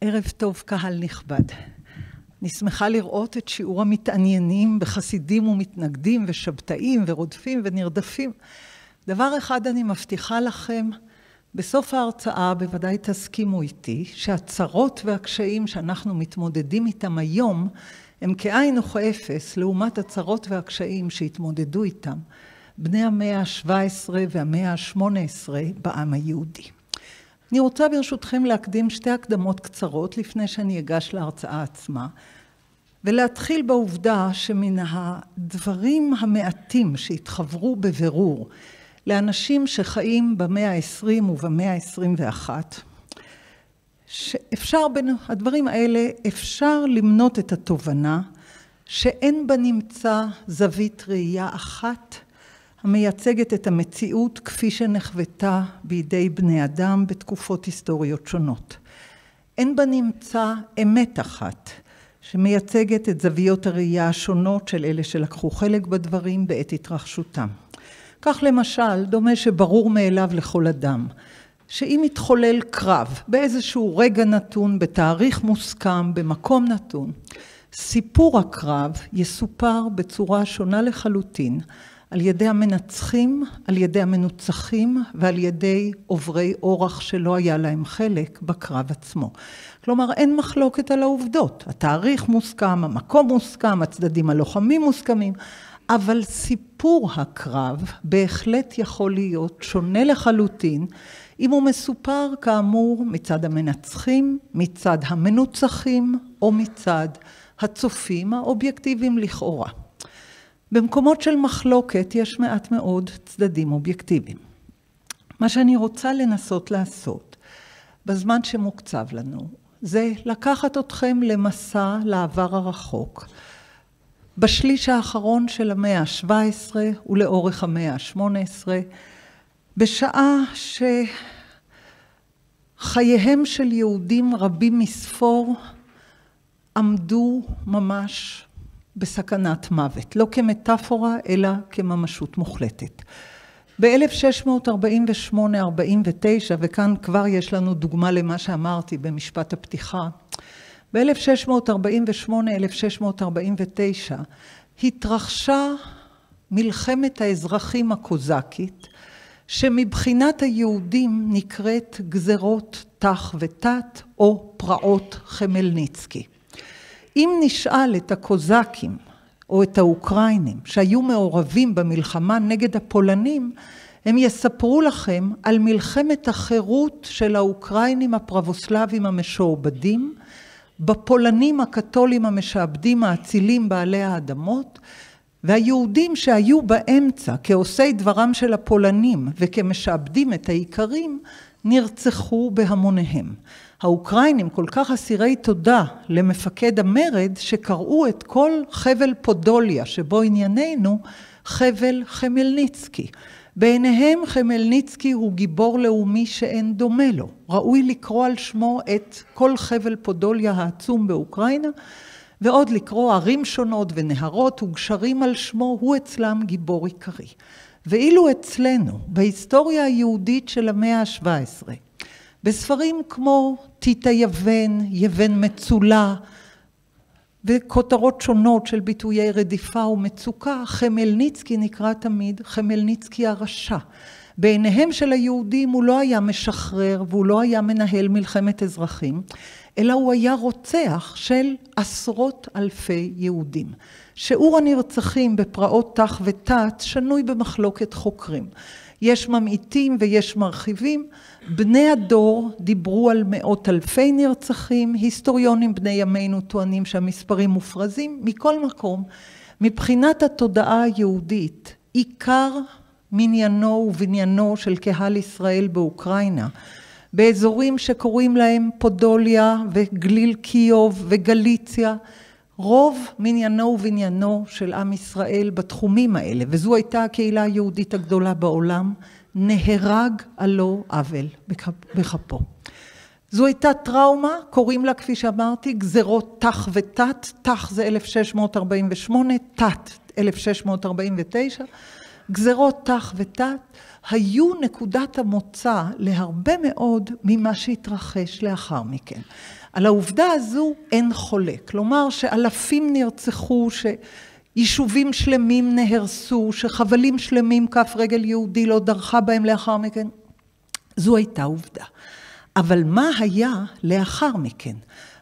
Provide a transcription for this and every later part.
ערב טוב, קהל נכבד. אני שמחה לראות את שיעור המתעניינים בחסידים ומתנגדים ושבתאים ורודפים ונרדפים. דבר אחד אני מבטיחה לכם, בסוף ההרצאה בוודאי תסכימו איתי שהצרות והקשיים שאנחנו מתמודדים איתם היום הם כאין וכאפס לעומת הצרות והקשיים שהתמודדו איתם בני המאה ה-17 והמאה ה-18 בעם היהודי. אני רוצה ברשותכם להקדים שתי הקדמות קצרות לפני שאני אגש להרצאה עצמה ולהתחיל בעובדה שמן הדברים המעטים שהתחברו בבירור לאנשים שחיים במאה ה-20 ובמאה ה-21 שאפשר בין הדברים האלה אפשר למנות את התובנה שאין בנמצא זווית ראייה אחת המייצגת את המציאות כפי שנחוותה בידי בני אדם בתקופות היסטוריות שונות. אין בנמצא אמת אחת שמייצגת את זוויות הראייה השונות של אלה שלקחו חלק בדברים בעת התרחשותם. כך למשל, דומה שברור מאליו לכל אדם שאם יתחולל קרב באיזשהו רגע נתון, בתאריך מוסכם, במקום נתון, סיפור הקרב יסופר בצורה שונה לחלוטין על ידי המנצחים, על ידי המנוצחים ועל ידי עוברי אורח שלא היה להם חלק בקרב עצמו. כלומר, אין מחלוקת על העובדות. התאריך מוסכם, המקום מוסכם, הצדדים הלוחמים מוסכמים, אבל סיפור הקרב בהחלט יכול להיות שונה לחלוטין אם הוא מסופר כאמור מצד המנצחים, מצד המנוצחים או מצד הצופים האובייקטיביים לכאורה. במקומות של מחלוקת יש מעט מאוד צדדים אובייקטיביים. מה שאני רוצה לנסות לעשות בזמן שמוקצב לנו זה לקחת אתכם למסע לעבר הרחוק בשליש האחרון של המאה ה-17 ולאורך המאה ה-18 בשעה שחייהם של יהודים רבים מספור עמדו ממש בסכנת מוות, לא כמטאפורה אלא כממשות מוחלטת. ב-1648-49, וכאן כבר יש לנו דוגמה למה שאמרתי במשפט הפתיחה, ב-1648-1649 התרחשה מלחמת האזרחים הקוזקית, שמבחינת היהודים נקראת גזרות תח ותת או פרעות חמלניצקי. אם נשאל את הקוזקים או את האוקראינים שהיו מעורבים במלחמה נגד הפולנים, הם יספרו לכם על מלחמת החירות של האוקראינים הפרבוסלבים המשועבדים, בפולנים הקתולים המשעבדים האצילים בעלי האדמות, והיהודים שהיו באמצע כעושי דברם של הפולנים וכמשעבדים את האיכרים, נרצחו בהמוניהם. האוקראינים כל כך אסירי תודה למפקד המרד שקראו את כל חבל פודוליה שבו ענייננו חבל חמלניצקי. בעיניהם חמלניצקי הוא גיבור לאומי שאין דומה לו. ראוי לקרוא על שמו את כל חבל פודוליה העצום באוקראינה ועוד לקרוא ערים שונות ונהרות וגשרים על שמו, הוא אצלם גיבור עיקרי. ואילו אצלנו, בהיסטוריה היהודית של המאה ה-17, בספרים כמו טיטה יוון, יוון מצולה, וכותרות שונות של ביטויי רדיפה ומצוקה, חמלניצקי נקרא תמיד חמלניצקי הרשע. בעיניהם של היהודים הוא לא היה משחרר והוא לא היה מנהל מלחמת אזרחים, אלא הוא היה רוצח של עשרות אלפי יהודים. שיעור הנרצחים בפרעות ת"ח ות"ט שנוי במחלוקת חוקרים. יש ממעיטים ויש מרחיבים. בני הדור דיברו על מאות אלפי נרצחים, היסטוריונים בני ימינו טוענים שהמספרים מופרזים. מכל מקום, מבחינת התודעה היהודית, עיקר מניינו ובניינו של קהל ישראל באוקראינה, באזורים שקוראים להם פודוליה וגליל קיוב וגליציה, רוב מניינו ובניינו של עם ישראל בתחומים האלה, וזו הייתה הקהילה היהודית הגדולה בעולם, נהרג על לא עוול בכפו. זו הייתה טראומה, קוראים לה כפי שאמרתי גזרות ת"ח ות"ת, ת"ח זה 1648, ת"ת 1649, גזרות תח ותת, היו נקודת המוצא להרבה מאוד ממה שהתרחש לאחר מכן. על העובדה הזו אין חולק. כלומר שאלפים נרצחו, שיישובים שלמים נהרסו, שחבלים שלמים כף רגל יהודי לא דרכה בהם לאחר מכן, זו הייתה עובדה. אבל מה היה לאחר מכן?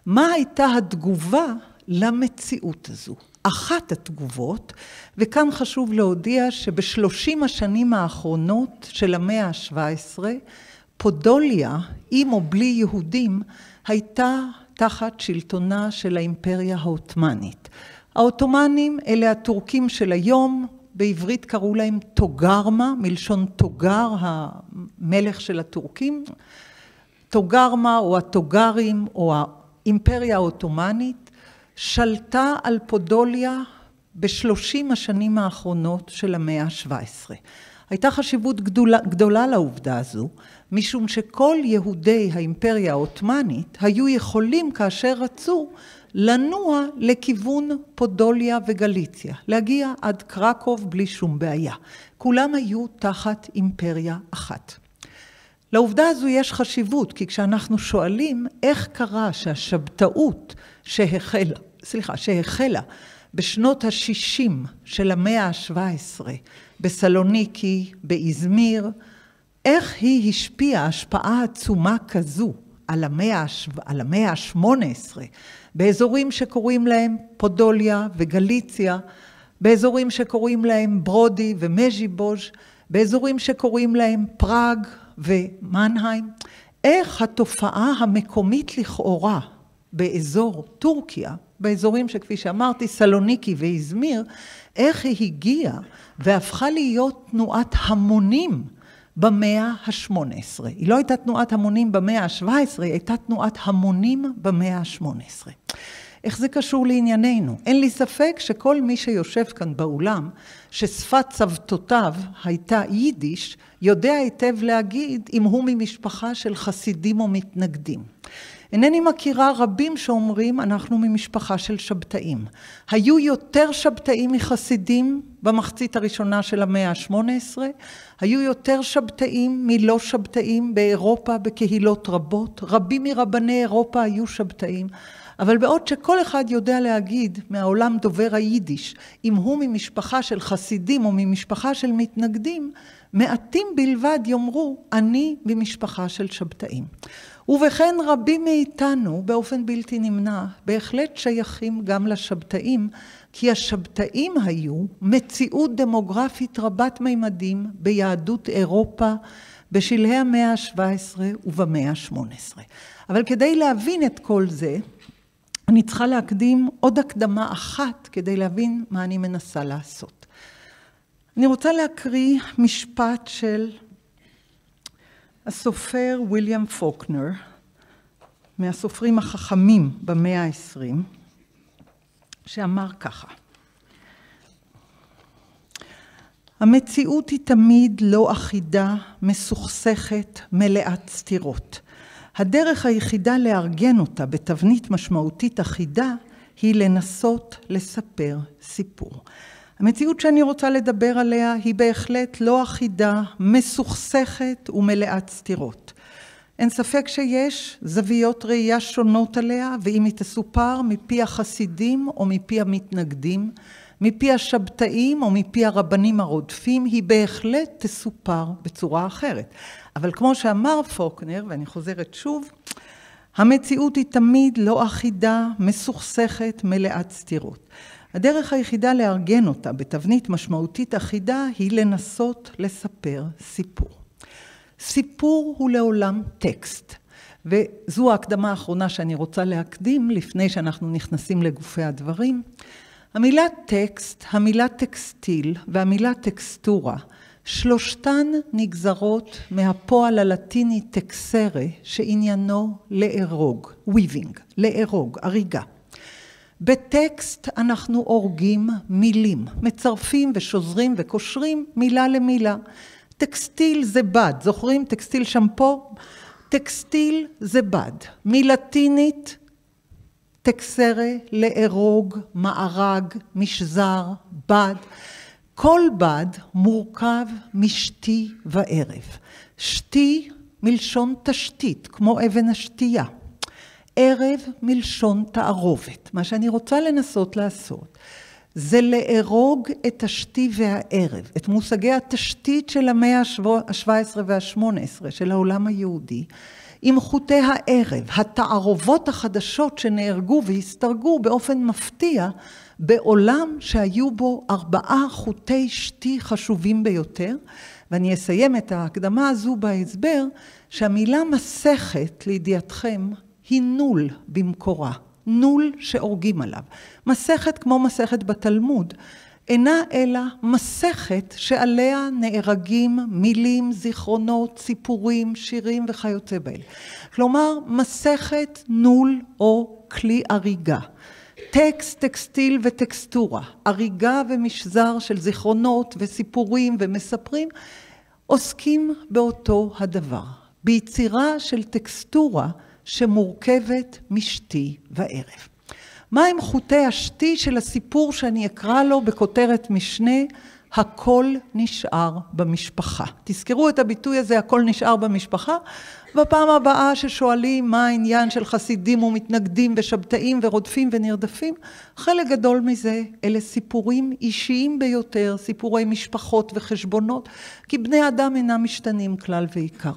מה הייתה התגובה למציאות הזו? אחת התגובות, וכאן חשוב להודיע שבשלושים השנים האחרונות של המאה ה-17, פודוליה, עם או בלי יהודים, הייתה תחת שלטונה של האימפריה העות'מאנית. העות'מאנים אלה הטורקים של היום, בעברית קראו להם טוגרמה, מלשון טוגר, המלך של הטורקים. טוגרמה או הטוגרים או האימפריה העות'מאנית שלטה על פודוליה בשלושים השנים האחרונות של המאה ה-17. הייתה חשיבות גדולה, גדולה לעובדה הזו, משום שכל יהודי האימפריה העות'מאנית היו יכולים כאשר רצו לנוע לכיוון פודוליה וגליציה, להגיע עד קרקוב בלי שום בעיה. כולם היו תחת אימפריה אחת. לעובדה הזו יש חשיבות, כי כשאנחנו שואלים איך קרה שהשבתאות שהחלה, סליחה, שהחלה בשנות ה-60 של המאה ה-17 בסלוניקי, באזמיר, איך היא השפיעה השפעה עצומה כזו על המאה, על המאה ה-18 באזורים שקוראים להם פודוליה וגליציה, באזורים שקוראים להם ברודי ומז'יבוז', באזורים שקוראים להם פראג ומנהיים, איך התופעה המקומית לכאורה באזור טורקיה, באזורים שכפי שאמרתי, סלוניקי ואיזמיר, איך היא הגיעה והפכה להיות תנועת המונים במאה ה-18. היא לא הייתה תנועת המונים במאה ה-17, היא הייתה תנועת המונים במאה ה-18. איך זה קשור לענייננו? אין לי ספק שכל מי שיושב כאן באולם, ששפת צוותותיו הייתה יידיש, יודע היטב להגיד אם הוא ממשפחה של חסידים או מתנגדים. אינני מכירה רבים שאומרים אנחנו ממשפחה של שבתאים. היו יותר שבתאים מחסידים במחצית הראשונה של המאה ה-18, היו יותר שבתאים מלא שבתאים באירופה בקהילות רבות, רבים מרבני אירופה היו שבתאים. אבל בעוד שכל אחד יודע להגיד מהעולם דובר היידיש, אם הוא ממשפחה של חסידים או ממשפחה של מתנגדים, מעטים בלבד יאמרו, אני ממשפחה של שבתאים. ובכן רבים מאיתנו, באופן בלתי נמנע, בהחלט שייכים גם לשבתאים, כי השבתאים היו מציאות דמוגרפית רבת מימדים ביהדות אירופה בשלהי המאה ה-17 ובמאה ה-18. אבל כדי להבין את כל זה, אני צריכה להקדים עוד הקדמה אחת כדי להבין מה אני מנסה לעשות. אני רוצה להקריא משפט של הסופר ויליאם פוקנר, מהסופרים החכמים במאה העשרים, שאמר ככה: המציאות היא תמיד לא אחידה, מסוכסכת, מלאת סתירות. הדרך היחידה לארגן אותה בתבנית משמעותית אחידה היא לנסות לספר סיפור. המציאות שאני רוצה לדבר עליה היא בהחלט לא אחידה, מסוכסכת ומלאת סתירות. אין ספק שיש זוויות ראייה שונות עליה, ואם היא תסופר מפי החסידים או מפי המתנגדים, מפי השבתאים או מפי הרבנים הרודפים, היא בהחלט תסופר בצורה אחרת. אבל כמו שאמר פוקנר, ואני חוזרת שוב, המציאות היא תמיד לא אחידה, מסוכסכת, מלאת סתירות. הדרך היחידה לארגן אותה בתבנית משמעותית אחידה היא לנסות לספר סיפור. סיפור הוא לעולם טקסט, וזו ההקדמה האחרונה שאני רוצה להקדים לפני שאנחנו נכנסים לגופי הדברים. המילה טקסט, המילה טקסטיל והמילה טקסטורה שלושתן נגזרות מהפועל הלטיני טקסרה, שעניינו לארוג, weaving, לארוג, הריגה. בטקסט אנחנו הורגים מילים, מצרפים ושוזרים וקושרים מילה למילה. טקסטיל זה בד, זוכרים טקסטיל שמפו? טקסטיל זה בד. מלטינית טקסרה, לארוג, מארג, משזר, בד. כל בד מורכב משתי וערב. שתי מלשון תשתית, כמו אבן השתייה. ערב מלשון תערובת. מה שאני רוצה לנסות לעשות זה לארוג את השתי והערב, את מושגי התשתית של המאה ה-17 וה-18 של העולם היהודי, עם חוטי הערב, התערובות החדשות שנהרגו והסתרגו באופן מפתיע בעולם שהיו בו ארבעה חוטי שתי חשובים ביותר, ואני אסיים את ההקדמה הזו בהסבר שהמילה מסכת, לידיעתכם, היא נול במקורה, נול שהורגים עליו. מסכת כמו מסכת בתלמוד, אינה אלא מסכת שעליה נהרגים מילים, זיכרונות, סיפורים, שירים וכיוצא באלה. כלומר, מסכת נול או כלי אריגה. טקסט, טקסטיל וטקסטורה, אריגה ומשזר של זיכרונות וסיפורים ומספרים, עוסקים באותו הדבר, ביצירה של טקסטורה שמורכבת משתי וערב. מהם חוטי השתי של הסיפור שאני אקרא לו בכותרת משנה, הכל נשאר במשפחה. תזכרו את הביטוי הזה, הכל נשאר במשפחה, בפעם הבאה ששואלים מה העניין של חסידים ומתנגדים ושבתאים ורודפים ונרדפים, חלק גדול מזה אלה סיפורים אישיים ביותר, סיפורי משפחות וחשבונות, כי בני אדם אינם משתנים כלל ועיקר.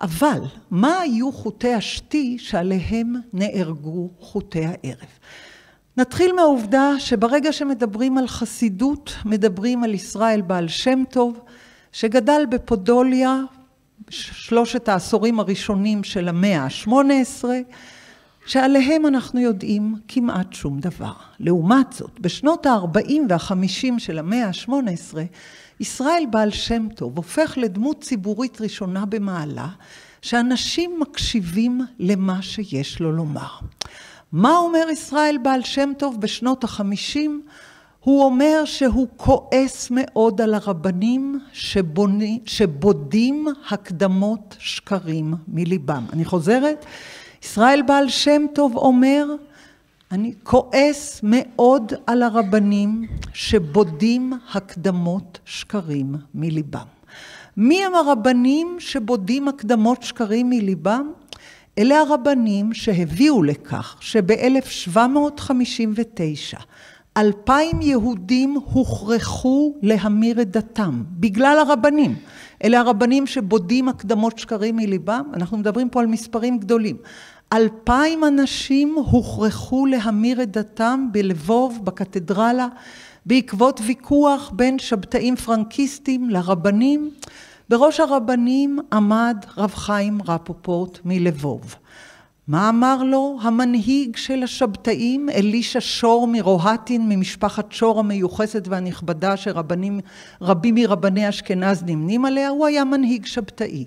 אבל מה היו חוטי השתי שעליהם נהרגו חוטי הערב? נתחיל מהעובדה שברגע שמדברים על חסידות, מדברים על ישראל בעל שם טוב, שגדל בפודוליה שלושת העשורים הראשונים של המאה ה-18, שעליהם אנחנו יודעים כמעט שום דבר. לעומת זאת, בשנות ה-40 וה-50 של המאה ה-18, ישראל בעל שם טוב הופך לדמות ציבורית ראשונה במעלה, שאנשים מקשיבים למה שיש לו לומר. מה אומר ישראל בעל שם טוב בשנות החמישים? הוא אומר שהוא כועס מאוד על הרבנים שבוני, שבודים הקדמות שקרים מליבם. אני חוזרת, ישראל בעל שם טוב אומר, אני כועס מאוד על הרבנים שבודים הקדמות שקרים מליבם. מי הם הרבנים שבודים הקדמות שקרים מליבם? אלה הרבנים שהביאו לכך שב-1759 אלפיים יהודים הוכרחו להמיר את דתם בגלל הרבנים. אלה הרבנים שבודים הקדמות שקרים מליבם, אנחנו מדברים פה על מספרים גדולים. אלפיים אנשים הוכרחו להמיר את דתם בלבוב, בקתדרלה, בעקבות ויכוח בין שבתאים פרנקיסטים לרבנים. בראש הרבנים עמד רב חיים רפופורט מלבוב. מה אמר לו המנהיג של השבתאים, אלישע שור מרוהטין, ממשפחת שור המיוחסת והנכבדה שרבנים, רבים מרבני אשכנז נמנים עליה? הוא היה מנהיג שבתאי.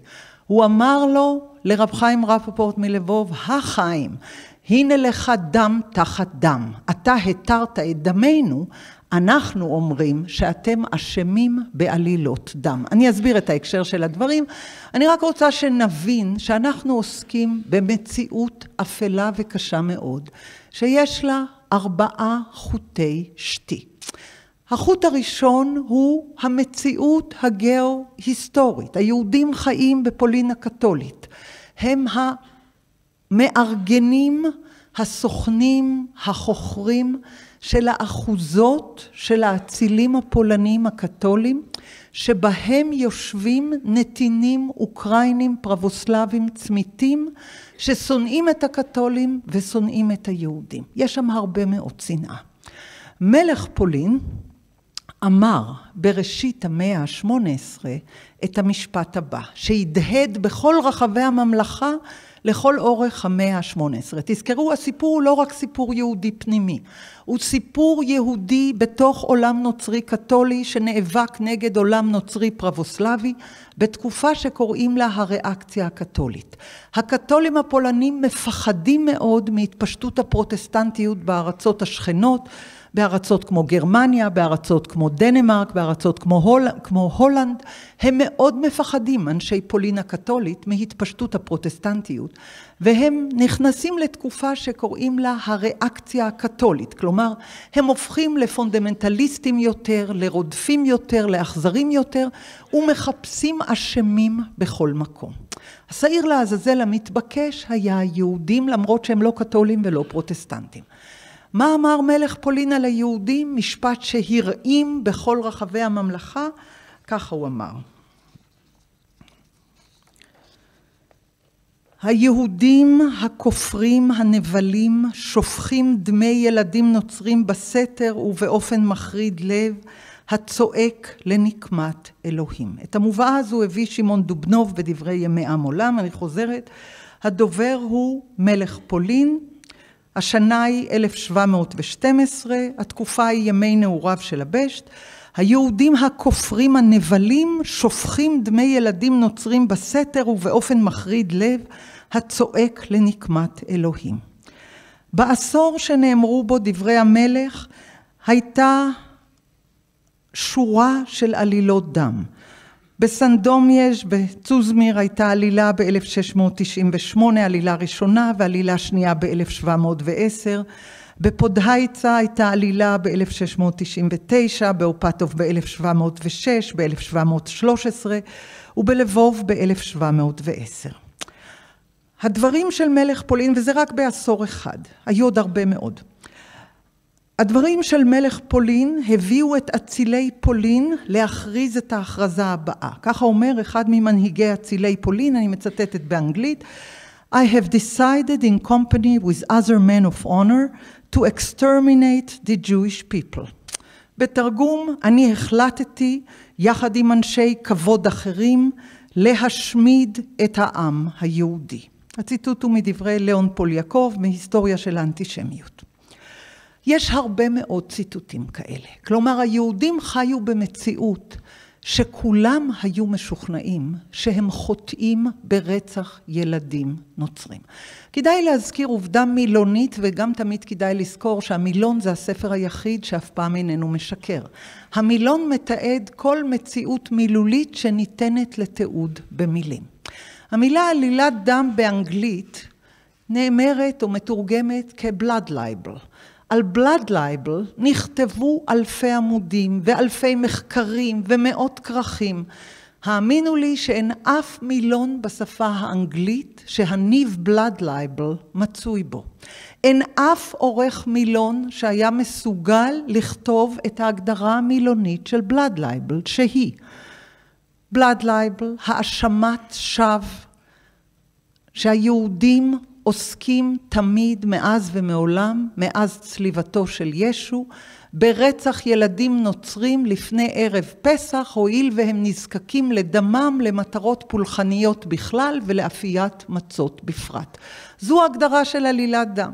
הוא אמר לו, לרב חיים רפופורט מלבוב, החיים, הנה לך דם תחת דם. אתה התרת את דמנו, אנחנו אומרים שאתם אשמים בעלילות דם. אני אסביר את ההקשר של הדברים. אני רק רוצה שנבין שאנחנו עוסקים במציאות אפלה וקשה מאוד, שיש לה ארבעה חוטי שתי. החוט הראשון הוא המציאות הגאו-היסטורית. היהודים חיים בפולין הקתולית. הם המארגנים, הסוכנים, החוכרים של האחוזות של האצילים הפולנים הקתולים, שבהם יושבים נתינים אוקראינים פרבוסלבים צמיתים, ששונאים את הקתולים ושונאים את היהודים. יש שם הרבה מאוד שנאה. מלך פולין אמר בראשית המאה ה-18 את המשפט הבא, שהדהד בכל רחבי הממלכה לכל אורך המאה ה-18. תזכרו, הסיפור הוא לא רק סיפור יהודי פנימי, הוא סיפור יהודי בתוך עולם נוצרי קתולי שנאבק נגד עולם נוצרי פרבוסלבי בתקופה שקוראים לה הריאקציה הקתולית. הקתולים הפולנים מפחדים מאוד מהתפשטות הפרוטסטנטיות בארצות השכנות, בארצות כמו גרמניה, בארצות כמו דנמרק, בארצות כמו, הול, כמו הולנד, הם מאוד מפחדים, אנשי פולין הקתולית, מהתפשטות הפרוטסטנטיות. והם נכנסים לתקופה שקוראים לה הריאקציה הקתולית, כלומר, הם הופכים לפונדמנטליסטים יותר, לרודפים יותר, לאכזרים יותר, ומחפשים אשמים בכל מקום. השעיר לעזאזל המתבקש היה היהודים, למרות שהם לא קתולים ולא פרוטסטנטים. מה אמר מלך פולין על היהודים? משפט שהרעים בכל רחבי הממלכה, ככה הוא אמר. היהודים הכופרים הנבלים שופכים דמי ילדים נוצרים בסתר ובאופן מחריד לב הצועק לנקמת אלוהים. את המובאה הזו הביא שמעון דובנוב בדברי ימי עם עולם, אני חוזרת, הדובר הוא מלך פולין, השנה היא 1712, התקופה היא ימי נעוריו של הבשט, היהודים הכופרים הנבלים שופכים דמי ילדים נוצרים בסתר ובאופן מחריד לב הצועק לנקמת אלוהים. בעשור שנאמרו בו דברי המלך הייתה שורה של עלילות דם. בסנדומייז' בצוזמיר הייתה עלילה ב-1698, עלילה ראשונה ועלילה שנייה ב-1710. בפודהייצה הייתה עלילה ב-1699, באופטוב ב-1706, ב-1713 ובלבוב ב-1710. הדברים של מלך פולין, וזה רק בעשור אחד, היו עוד הרבה מאוד. הדברים של מלך פולין הביאו את אצילי פולין להכריז את ההכרזה הבאה. ככה אומר אחד ממנהיגי אצילי פולין, אני מצטטת באנגלית, I have decided in company with other men of honor to exterminate the Jewish people. בתרגום, אני החלטתי, יחד עם אנשי כבוד אחרים, להשמיד את העם היהודי. הציטוט הוא מדברי ליאון פוליאקוב, מהיסטוריה של האנטישמיות. יש הרבה מאוד ציטוטים כאלה. כלומר, היהודים חיו במציאות שכולם היו משוכנעים שהם חוטאים ברצח ילדים נוצרים. כדאי להזכיר עובדה מילונית וגם תמיד כדאי לזכור שהמילון זה הספר היחיד שאף פעם איננו משקר. המילון מתעד כל מציאות מילולית שניתנת לתיעוד במילים. המילה עלילת דם באנגלית נאמרת או מתורגמת כ-blood libel. על blood libel נכתבו אלפי עמודים ואלפי מחקרים ומאות כרכים. האמינו לי שאין אף מילון בשפה האנגלית שהניב blood libel מצוי בו. אין אף עורך מילון שהיה מסוגל לכתוב את ההגדרה המילונית של blood libel שהיא blood libel, האשמת שווא שהיהודים עוסקים תמיד מאז ומעולם, מאז צליבתו של ישו, ברצח ילדים נוצרים לפני ערב פסח, הואיל והם נזקקים לדמם למטרות פולחניות בכלל ולאפיית מצות בפרט. זו הגדרה של עלילת דם.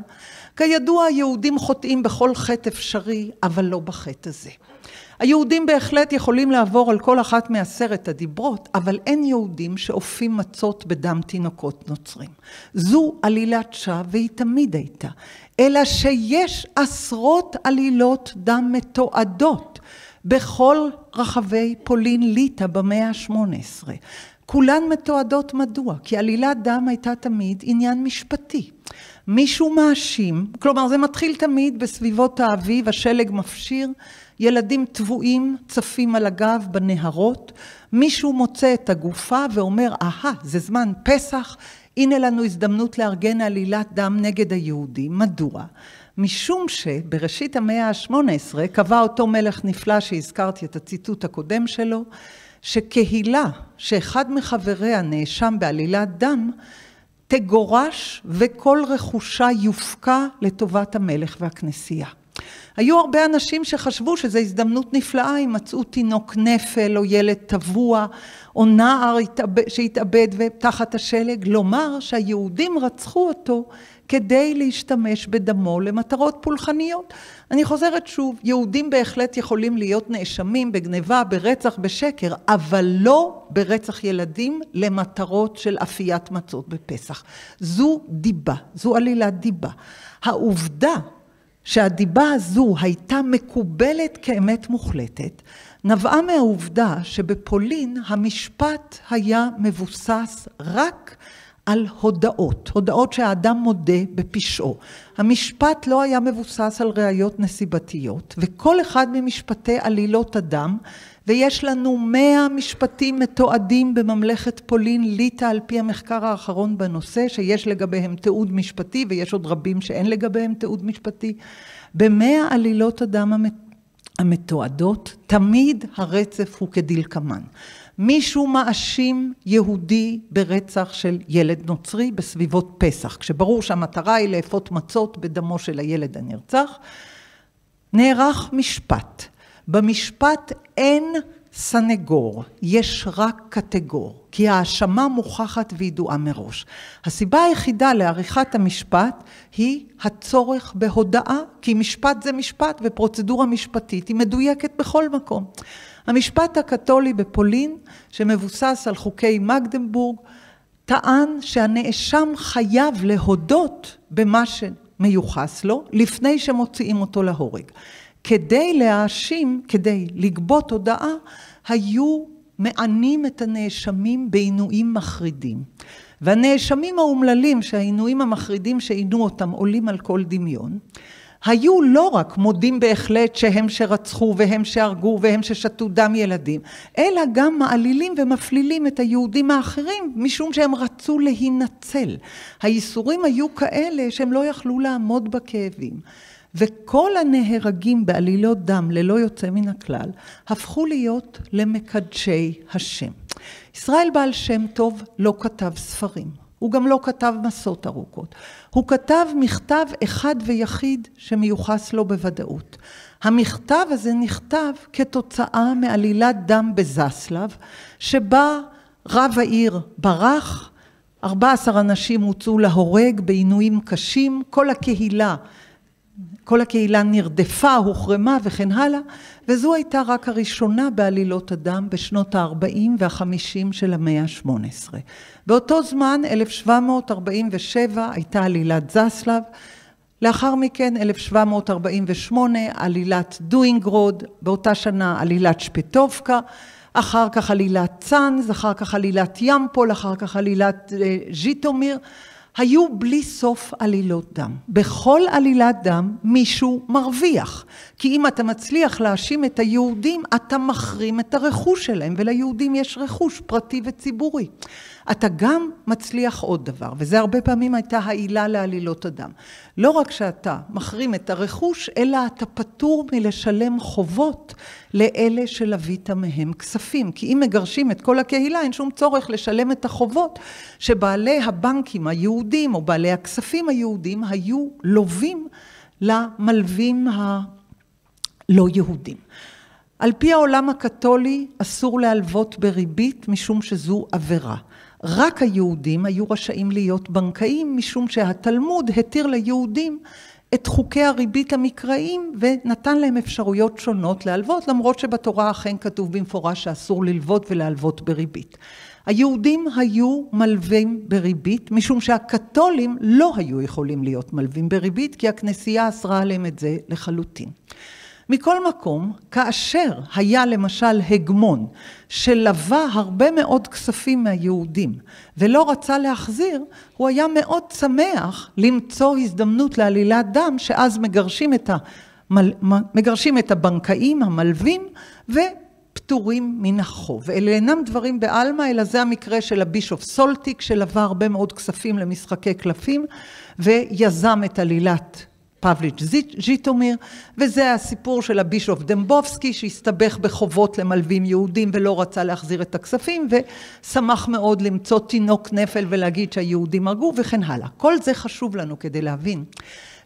כידוע, יהודים חוטאים בכל חטא אפשרי, אבל לא בחטא הזה. היהודים בהחלט יכולים לעבור על כל אחת מעשרת הדיברות, אבל אין יהודים שאופים מצות בדם תינוקות נוצרים. זו עלילת שווא והיא תמיד הייתה, אלא שיש עשרות עלילות דם מתועדות בכל רחבי פולין ליטא במאה ה-18. כולן מתועדות מדוע? כי עלילת דם הייתה תמיד עניין משפטי. מישהו מאשים, כלומר זה מתחיל תמיד בסביבות האביב, השלג מפשיר, ילדים טבועים צפים על הגב בנהרות, מישהו מוצא את הגופה ואומר, אהה, זה זמן פסח, הנה לנו הזדמנות לארגן עלילת דם נגד היהודים. מדוע? משום שבראשית המאה ה-18 קבע אותו מלך נפלא שהזכרתי את הציטוט הקודם שלו, שקהילה שאחד מחבריה נאשם בעלילת דם, תגורש וכל רכושה יופקע לטובת המלך והכנסייה. היו הרבה אנשים שחשבו שזו הזדמנות נפלאה אם מצאו תינוק נפל או ילד טבוע או נער שהתאבד תחת השלג, לומר שהיהודים רצחו אותו כדי להשתמש בדמו למטרות פולחניות. אני חוזרת שוב, יהודים בהחלט יכולים להיות נאשמים בגניבה, ברצח, בשקר, אבל לא ברצח ילדים למטרות של אפיית מצות בפסח. זו דיבה, זו עלילת דיבה. העובדה שהדיבה הזו הייתה מקובלת כאמת מוחלטת, נבעה מהעובדה שבפולין המשפט היה מבוסס רק על הודאות, הודאות שהאדם מודה בפשעו. המשפט לא היה מבוסס על ראיות נסיבתיות, וכל אחד ממשפטי עלילות הדם, ויש לנו מאה משפטים מתועדים בממלכת פולין ליטא על פי המחקר האחרון בנושא, שיש לגביהם תיעוד משפטי ויש עוד רבים שאין לגביהם תיעוד משפטי. במאה עלילות הדם המתועדות, תמיד הרצף הוא כדלקמן. מישהו מאשים יהודי ברצח של ילד נוצרי בסביבות פסח, כשברור שהמטרה היא לאפות מצות בדמו של הילד הנרצח, נערך משפט. במשפט אין סנגור, יש רק קטגור, כי האשמה מוכחת וידועה מראש. הסיבה היחידה לעריכת המשפט היא הצורך בהודאה, כי משפט זה משפט ופרוצדורה משפטית היא מדויקת בכל מקום. המשפט הקתולי בפולין, שמבוסס על חוקי מגדנבורג, טען שהנאשם חייב להודות במה שמיוחס לו לפני שמוציאים אותו להורג. כדי להאשים, כדי לגבות הודאה, היו מענים את הנאשמים בעינויים מחרידים. והנאשמים האומללים, שהעינויים המחרידים שעינו אותם עולים על כל דמיון, היו לא רק מודים בהחלט שהם שרצחו והם שהרגו והם ששתו דם ילדים, אלא גם מעלילים ומפלילים את היהודים האחרים משום שהם רצו להינצל. הייסורים היו כאלה שהם לא יכלו לעמוד בכאבים. וכל הנהרגים בעלילות דם ללא יוצא מן הכלל הפכו להיות למקדשי השם. ישראל בעל שם טוב לא כתב ספרים. הוא גם לא כתב מסות ארוכות. הוא כתב מכתב אחד ויחיד שמיוחס לו בוודאות. המכתב הזה נכתב כתוצאה מעלילת דם בזסלב, שבה רב העיר ברח, 14 אנשים הוצאו להורג בעינויים קשים, כל הקהילה כל הקהילה נרדפה, הוחרמה וכן הלאה, וזו הייתה רק הראשונה בעלילות הדם בשנות ה-40 וה-50 של המאה ה-18. באותו זמן, 1747, הייתה עלילת זסלב, לאחר מכן, 1748, עלילת דואינגרוד, באותה שנה עלילת שפטובקה, אחר כך עלילת צאנז, אחר כך עלילת ימפול, אחר כך עלילת אה, ז'יטומיר. היו בלי סוף עלילות דם. בכל עלילת דם מישהו מרוויח. כי אם אתה מצליח להאשים את היהודים, אתה מחרים את הרכוש שלהם, וליהודים יש רכוש פרטי וציבורי. אתה גם מצליח עוד דבר, וזה הרבה פעמים הייתה העילה לעלילות הדם. לא רק שאתה מחרים את הרכוש, אלא אתה פטור מלשלם חובות לאלה שלווית מהם כספים. כי אם מגרשים את כל הקהילה, אין שום צורך לשלם את החובות שבעלי הבנקים היהודים או בעלי הכספים היהודים היו לווים למלווים הלא יהודים. על פי העולם הקתולי אסור להלוות בריבית משום שזו עבירה. רק היהודים היו רשאים להיות בנקאים משום שהתלמוד התיר ליהודים את חוקי הריבית המקראיים ונתן להם אפשרויות שונות להלוות למרות שבתורה אכן כתוב במפורש שאסור ללוות ולהלוות בריבית. היהודים היו מלווים בריבית משום שהקתולים לא היו יכולים להיות מלווים בריבית כי הכנסייה אסרה עליהם את זה לחלוטין. מכל מקום, כאשר היה למשל הגמון שלווה הרבה מאוד כספים מהיהודים ולא רצה להחזיר, הוא היה מאוד שמח למצוא הזדמנות לעלילת דם שאז מגרשים את, המל... מגרשים את הבנקאים, המלווים, ופטורים מן החוב. אלה אינם דברים בעלמא, אלא זה המקרה של הבישוף סולטיק שלווה הרבה מאוד כספים למשחקי קלפים ויזם את עלילת פבליץ' ז'יטומיר, וזה הסיפור של הבישוף דמבובסקי שהסתבך בחובות למלווים יהודים ולא רצה להחזיר את הכספים ושמח מאוד למצוא תינוק נפל ולהגיד שהיהודים הרגו וכן הלאה. כל זה חשוב לנו כדי להבין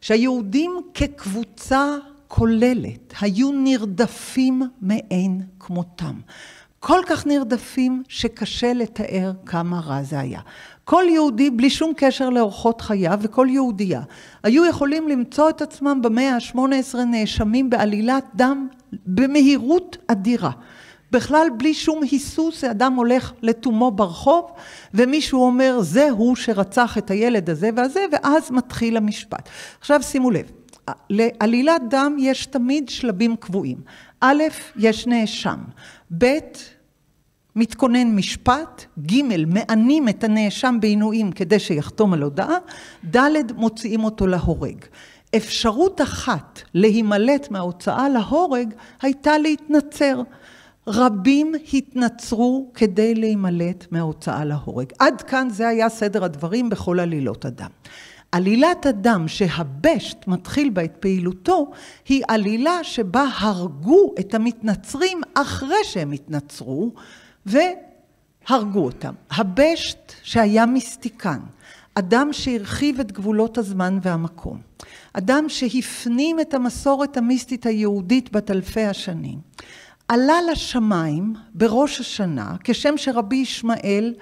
שהיהודים כקבוצה כוללת היו נרדפים מאין כמותם. כל כך נרדפים שקשה לתאר כמה רע זה היה. כל יהודי בלי שום קשר לאורחות חייו וכל יהודייה היו יכולים למצוא את עצמם במאה ה-18 נאשמים בעלילת דם במהירות אדירה. בכלל בלי שום היסוס אדם הולך לתומו ברחוב ומישהו אומר זה הוא שרצח את הילד הזה והזה ואז מתחיל המשפט. עכשיו שימו לב, לעלילת דם יש תמיד שלבים קבועים. א', יש נאשם, ב', מתכונן משפט, ג' מענים את הנאשם בעינויים כדי שיחתום על הודעה, ד' מוציאים אותו להורג. אפשרות אחת להימלט מההוצאה להורג הייתה להתנצר. רבים התנצרו כדי להימלט מההוצאה להורג. עד כאן זה היה סדר הדברים בכל עלילות הדם. עלילת הדם שהבשט מתחיל בה את פעילותו, היא עלילה שבה הרגו את המתנצרים אחרי שהם התנצרו, והרגו אותם. הבשט שהיה מיסטיקן, אדם שהרחיב את גבולות הזמן והמקום, אדם שהפנים את המסורת המיסטית היהודית בת אלפי השנים, עלה לשמיים בראש השנה, כשם שרבי ישמעאל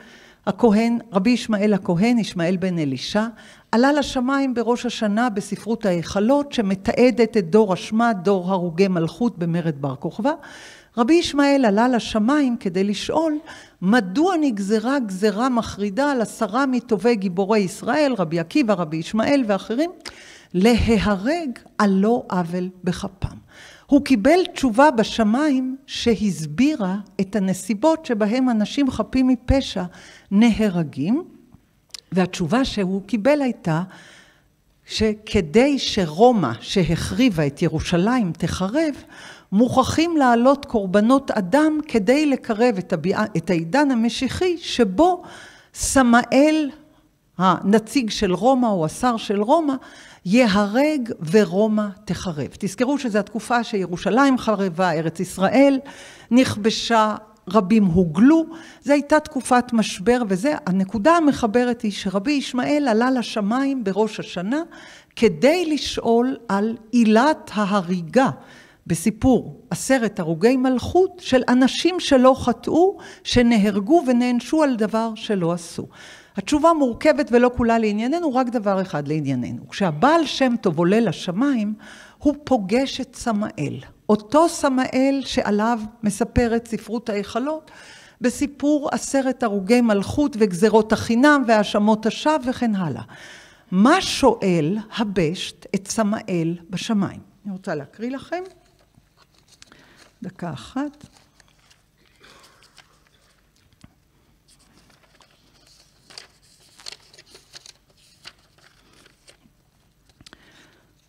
הכהן, רבי ישמעאל הכהן, ישמעאל בן אלישע, עלה לשמיים בראש השנה בספרות ההיכלות, שמתעדת את דור השמד, דור הרוגי מלכות במרד בר כוכבא. רבי ישמעאל עלה לשמיים כדי לשאול מדוע נגזרה גזרה מחרידה על עשרה מטובי גיבורי ישראל, רבי עקיבא, רבי ישמעאל ואחרים, להיהרג על לא עוול בכפם. הוא קיבל תשובה בשמיים שהסבירה את הנסיבות שבהם אנשים חפים מפשע נהרגים, והתשובה שהוא קיבל הייתה שכדי שרומא שהחריבה את ירושלים תחרב, מוכרחים להעלות קורבנות אדם כדי לקרב את, הביע... את העידן המשיחי שבו סמאל, הנציג של רומא או השר של רומא, ייהרג ורומא תחרב. תזכרו שזו התקופה שירושלים חרבה, ארץ ישראל נכבשה, רבים הוגלו, זו הייתה תקופת משבר וזה, הנקודה המחברת היא שרבי ישמעאל עלה לשמיים בראש השנה כדי לשאול על עילת ההריגה בסיפור עשרת הרוגי מלכות של אנשים שלא חטאו, שנהרגו ונענשו על דבר שלא עשו. התשובה מורכבת ולא כולה לענייננו, רק דבר אחד לענייננו. כשהבעל שם טוב עולה לשמיים, הוא פוגש את סמאל. אותו סמאל שעליו מספרת ספרות ההיכלות, בסיפור עשרת הרוגי מלכות וגזרות החינם והאשמות השווא וכן הלאה. מה שואל הבשט את סמאל בשמיים? אני רוצה להקריא לכם. דקה אחת.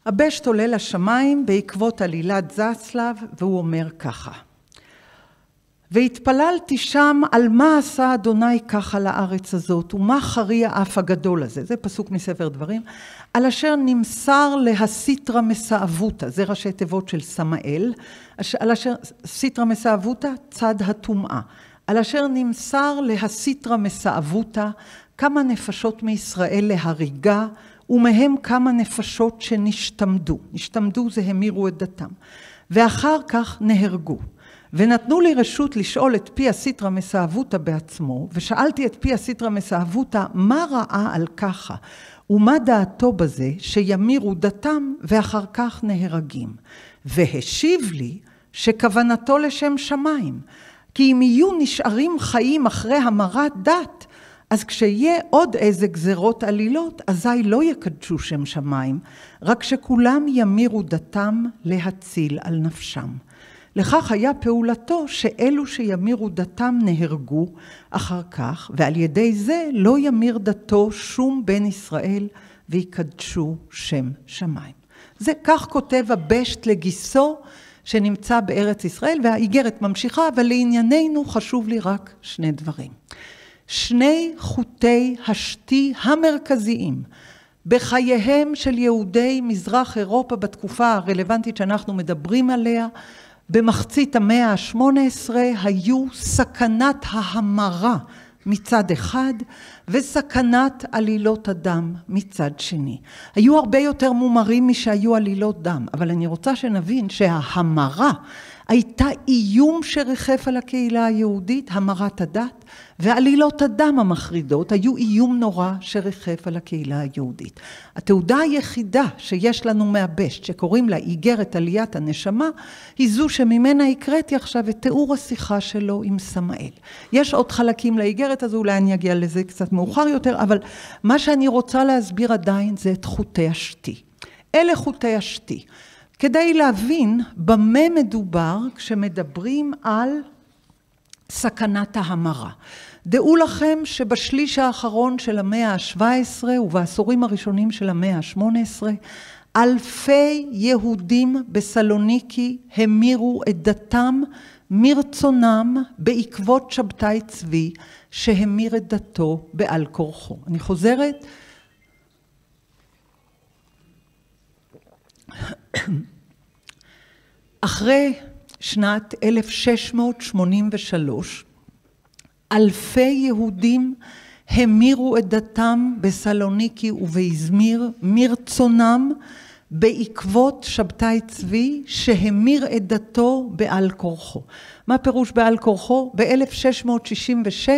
הבשט עולה לשמיים בעקבות עלילת זצלב, והוא אומר ככה: והתפללתי שם על מה עשה אדוני ככה לארץ הזאת, ומה חרי האף הגדול הזה, זה פסוק מספר דברים, על אשר נמסר להסיטרא מסאבותא, זה ראשי תיבות של סמאל, על אשר, סיטרא מסאבותא, צד הטומאה, על אשר נמסר להסיטרא מסאבותא, כמה נפשות מישראל להריגה, ומהם כמה נפשות שנשתמדו. נשתמדו זה המירו את דתם. ואחר כך נהרגו. ונתנו לי רשות לשאול את פי הסיטרא מסאבותא בעצמו, ושאלתי את פי הסיטרא מסאבותא מה ראה על ככה, ומה דעתו בזה שימירו דתם ואחר כך נהרגים. והשיב לי שכוונתו לשם שמיים, כי אם יהיו נשארים חיים אחרי המרת דת, אז כשיהיה עוד איזה גזרות עלילות, אזי לא יקדשו שם שמיים, רק שכולם ימירו דתם להציל על נפשם. לכך היה פעולתו שאלו שימירו דתם נהרגו אחר כך, ועל ידי זה לא ימיר דתו שום בן ישראל ויקדשו שם שמיים. זה כך כותב הבשט לגיסו שנמצא בארץ ישראל, והאיגרת ממשיכה, אבל לענייננו חשוב לי רק שני דברים. שני חוטי השתי המרכזיים בחייהם של יהודי מזרח אירופה בתקופה הרלוונטית שאנחנו מדברים עליה, במחצית המאה ה-18 היו סכנת ההמרה מצד אחד וסכנת עלילות הדם מצד שני. היו הרבה יותר מומרים משהיו עלילות דם, אבל אני רוצה שנבין שההמרה הייתה איום שריחף על הקהילה היהודית, המרת הדת, ועלילות הדם המחרידות היו איום נורא שריחף על הקהילה היהודית. התעודה היחידה שיש לנו מהבשט, שקוראים לה איגרת עליית הנשמה, היא זו שממנה הקראתי עכשיו את תיאור השיחה שלו עם סמאל. יש עוד חלקים לאיגרת הזו, אולי אני אגיע לזה קצת מאוחר יותר, אבל מה שאני רוצה להסביר עדיין זה את חוטי השתי. אלה חוטי השתי. כדי להבין במה מדובר כשמדברים על סכנת ההמרה. דעו לכם שבשליש האחרון של המאה ה-17 ובעשורים הראשונים של המאה ה-18 אלפי יהודים בסלוניקי המירו את דתם מרצונם בעקבות שבתאי צבי שהמיר את דתו בעל כורחו. אני חוזרת. אחרי שנת 1683 אלפי יהודים המירו את דתם בסלוניקי ובאזמיר מרצונם בעקבות שבתאי צבי שהמיר את דתו בעל כורחו. מה פירוש בעל כורחו? ב-1666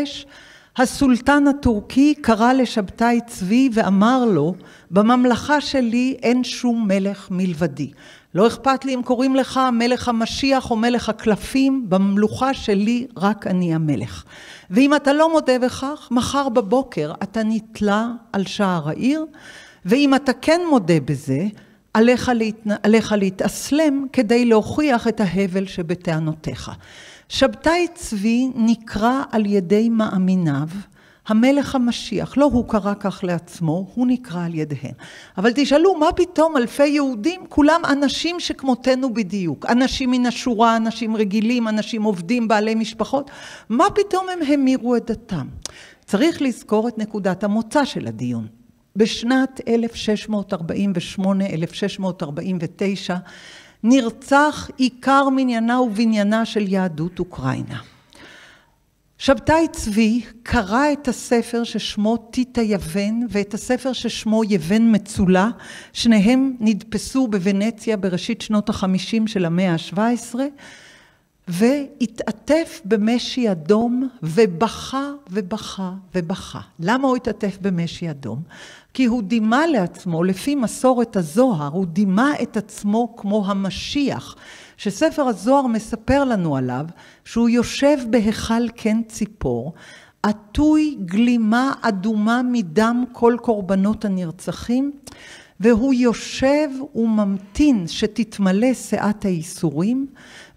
הסולטן הטורקי קרא לשבתאי צבי ואמר לו בממלכה שלי אין שום מלך מלבדי. לא אכפת לי אם קוראים לך מלך המשיח או מלך הקלפים, במלוכה שלי רק אני המלך. ואם אתה לא מודה בכך, מחר בבוקר אתה נתלה על שער העיר, ואם אתה כן מודה בזה, עליך, להתנ... עליך להתאסלם כדי להוכיח את ההבל שבטענותיך. שבתאי צבי נקרא על ידי מאמיניו המלך המשיח, לא הוא קרא כך לעצמו, הוא נקרא על ידיהם. אבל תשאלו, מה פתאום אלפי יהודים, כולם אנשים שכמותנו בדיוק, אנשים מן השורה, אנשים רגילים, אנשים עובדים, בעלי משפחות, מה פתאום הם המירו את דתם? צריך לזכור את נקודת המוצא של הדיון. בשנת 1648-1649 נרצח עיקר מניינה ובניינה של יהדות אוקראינה. שבתאי צבי קרא את הספר ששמו טיטה יוון ואת הספר ששמו יוון מצולה, שניהם נדפסו בוונציה בראשית שנות החמישים של המאה השבע עשרה, והתעטף במשי אדום ובכה ובכה ובכה. למה הוא התעטף במשי אדום? כי הוא דימה לעצמו, לפי מסורת הזוהר, הוא דימה את עצמו כמו המשיח, שספר הזוהר מספר לנו עליו, שהוא יושב בהיכל קן ציפור, עטוי גלימה אדומה מדם כל קורבנות הנרצחים, והוא יושב וממתין שתתמלא שאת הייסורים,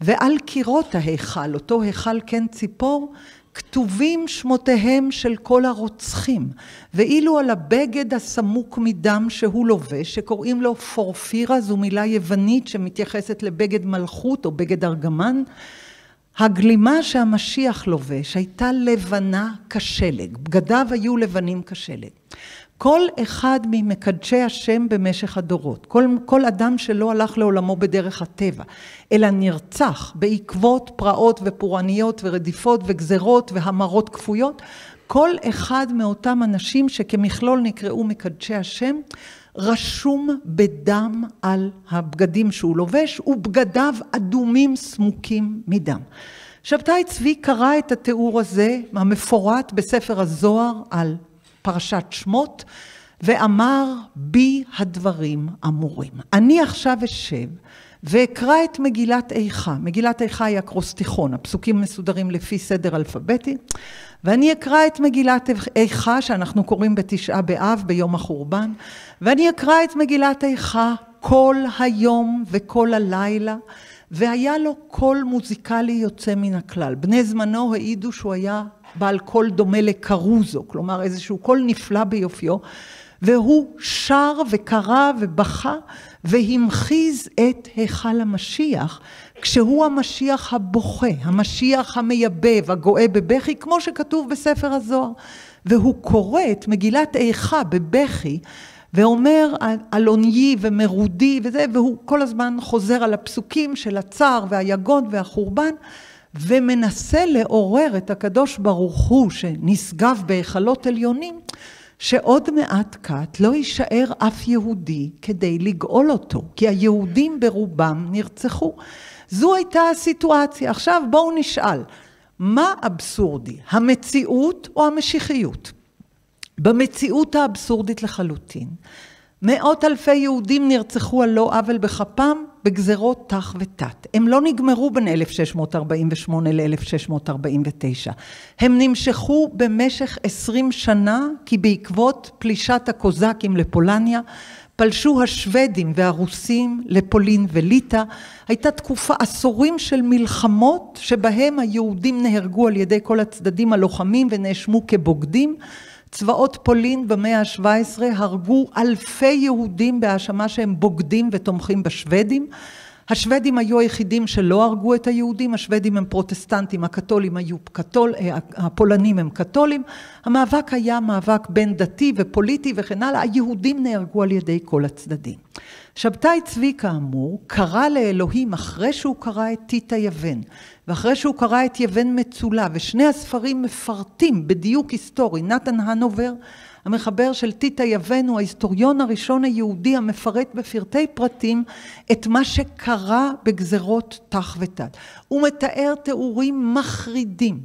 ועל קירות ההיכל, אותו היכל קן ציפור, כתובים שמותיהם של כל הרוצחים, ואילו על הבגד הסמוק מדם שהוא לובש, שקוראים לו פורפירה, זו מילה יוונית שמתייחסת לבגד מלכות או בגד ארגמן, הגלימה שהמשיח לובש הייתה לבנה כשלג, בגדיו היו לבנים כשלג. כל אחד ממקדשי השם במשך הדורות, כל, כל אדם שלא הלך לעולמו בדרך הטבע, אלא נרצח בעקבות פרעות ופורעניות ורדיפות וגזרות והמרות כפויות, כל אחד מאותם אנשים שכמכלול נקראו מקדשי השם, רשום בדם על הבגדים שהוא לובש, ובגדיו אדומים סמוקים מדם. שבתאי צבי קרא את התיאור הזה, המפורט בספר הזוהר על פרשת שמות, ואמר בי הדברים אמורים. אני עכשיו אשב ואקרא את מגילת איכה. מגילת איכה היא אקרוסטיכון, הפסוקים מסודרים לפי סדר אלפביתי, ואני אקרא את מגילת איכה שאנחנו קוראים בתשעה באב ביום החורבן, ואני אקרא את מגילת איכה כל היום וכל הלילה. והיה לו קול מוזיקלי יוצא מן הכלל. בני זמנו העידו שהוא היה בעל קול דומה לקרוזו, כלומר איזשהו קול נפלא ביופיו, והוא שר וקרא ובכה והמחיז את היכל המשיח, כשהוא המשיח הבוכה, המשיח המייבב, הגואה בבכי, כמו שכתוב בספר הזוהר. והוא קורא את מגילת איכה בבכי, ואומר על עוניי ומרודי וזה, והוא כל הזמן חוזר על הפסוקים של הצער והיגון והחורבן, ומנסה לעורר את הקדוש ברוך הוא שנשגב בהיכלות עליונים, שעוד מעט קט לא יישאר אף יהודי כדי לגאול אותו, כי היהודים ברובם נרצחו. זו הייתה הסיטואציה. עכשיו בואו נשאל, מה אבסורדי, המציאות או המשיחיות? במציאות האבסורדית לחלוטין, מאות אלפי יהודים נרצחו על לא עוול בכפם בגזרות תח ותת. הם לא נגמרו בין 1648 ל-1649. הם נמשכו במשך עשרים שנה כי בעקבות פלישת הקוזקים לפולניה פלשו השוודים והרוסים לפולין וליטא, הייתה תקופה עשורים של מלחמות שבהם היהודים נהרגו על ידי כל הצדדים הלוחמים ונאשמו כבוגדים. צבאות פולין במאה ה-17 הרגו אלפי יהודים בהאשמה שהם בוגדים ותומכים בשוודים. השוודים היו היחידים שלא הרגו את היהודים, השוודים הם פרוטסטנטים, הקתולים היו קתול, אה, הפולנים הם קתולים, המאבק היה מאבק בין דתי ופוליטי וכן הלאה, היהודים נהרגו על ידי כל הצדדים. שבתאי צבי כאמור קרא לאלוהים אחרי שהוא קרא את טיטה יוון ואחרי שהוא קרא את יוון מצולה ושני הספרים מפרטים בדיוק היסטורי, נתן הנובר המחבר של טיטה הוא ההיסטוריון הראשון היהודי המפרט בפרטי פרטים את מה שקרה בגזרות ת"ח ות"ט. הוא מתאר תיאורים מחרידים,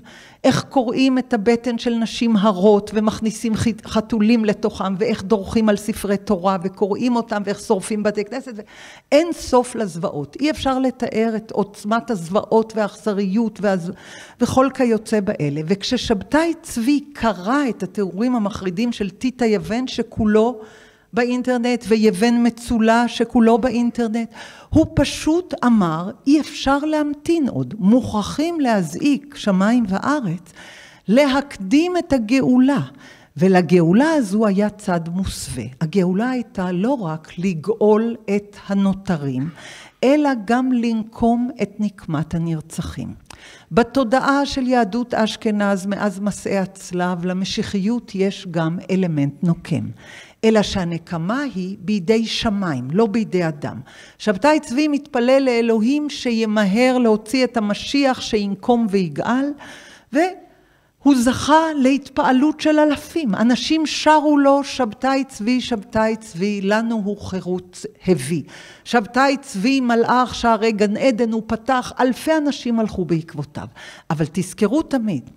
איך קוראים את הבטן של נשים הרות ומכניסים חתולים לתוכם ואיך דורכים על ספרי תורה וקוראים אותם ואיך שורפים בתי כנסת ואין סוף לזוועות. אי אפשר לתאר את עוצמת הזוועות והאכזריות והז... וכל כיוצא באלה. וכששבתאי צבי קרא את התיאורים המחרידים של טיטה יוון שכולו באינטרנט ויבן מצולה שכולו באינטרנט. הוא פשוט אמר אי אפשר להמתין עוד, מוכרחים להזעיק שמיים וארץ, להקדים את הגאולה. ולגאולה הזו היה צד מוסווה. הגאולה הייתה לא רק לגאול את הנותרים, אלא גם לנקום את נקמת הנרצחים. בתודעה של יהדות אשכנז מאז מסעי הצלב למשיחיות יש גם אלמנט נוקם. אלא שהנקמה היא בידי שמיים, לא בידי אדם. שבתאי צבי מתפלל לאלוהים שימהר להוציא את המשיח שינקום ויגאל, והוא זכה להתפעלות של אלפים. אנשים שרו לו שבתאי צבי, שבתאי צבי, לנו הוא חירות הביא. שבתאי צבי מלאך שערי גן עדן הוא פתח, אלפי אנשים הלכו בעקבותיו. אבל תזכרו תמיד,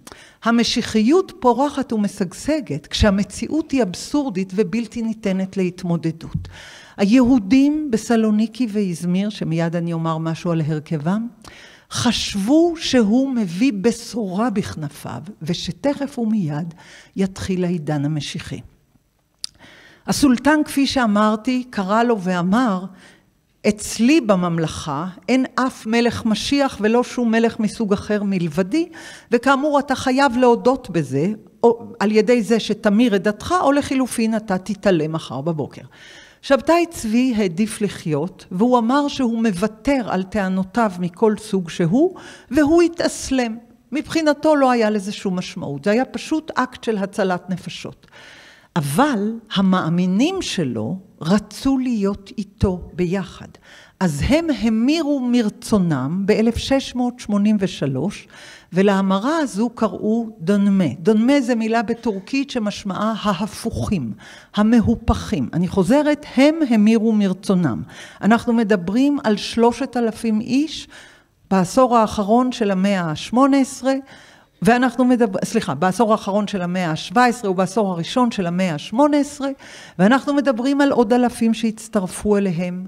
המשיחיות פורחת ומשגשגת כשהמציאות היא אבסורדית ובלתי ניתנת להתמודדות. היהודים בסלוניקי ואיזמיר, שמיד אני אומר משהו על הרכבם, חשבו שהוא מביא בשורה בכנפיו ושתכף ומיד יתחיל העידן המשיחי. הסולטן, כפי שאמרתי, קרא לו ואמר אצלי בממלכה אין אף מלך משיח ולא שום מלך מסוג אחר מלבדי, וכאמור אתה חייב להודות בזה, או על ידי זה שתמיר את דתך, או לחילופין אתה תתעלה מחר בבוקר. שבתאי צבי העדיף לחיות, והוא אמר שהוא מוותר על טענותיו מכל סוג שהוא, והוא התאסלם. מבחינתו לא היה לזה שום משמעות, זה היה פשוט אקט של הצלת נפשות. אבל המאמינים שלו רצו להיות איתו ביחד. אז הם המירו מרצונם ב-1683, ולהמרה הזו קראו דונמה. דונמה זה מילה בטורקית שמשמעה ההפוכים, המהופכים. אני חוזרת, הם המירו מרצונם. אנחנו מדברים על שלושת אלפים איש בעשור האחרון של המאה ה-18, ואנחנו מדברים, סליחה, בעשור האחרון של המאה ה-17 ובעשור הראשון של המאה ה-18, ואנחנו מדברים על עוד אלפים שהצטרפו אליהם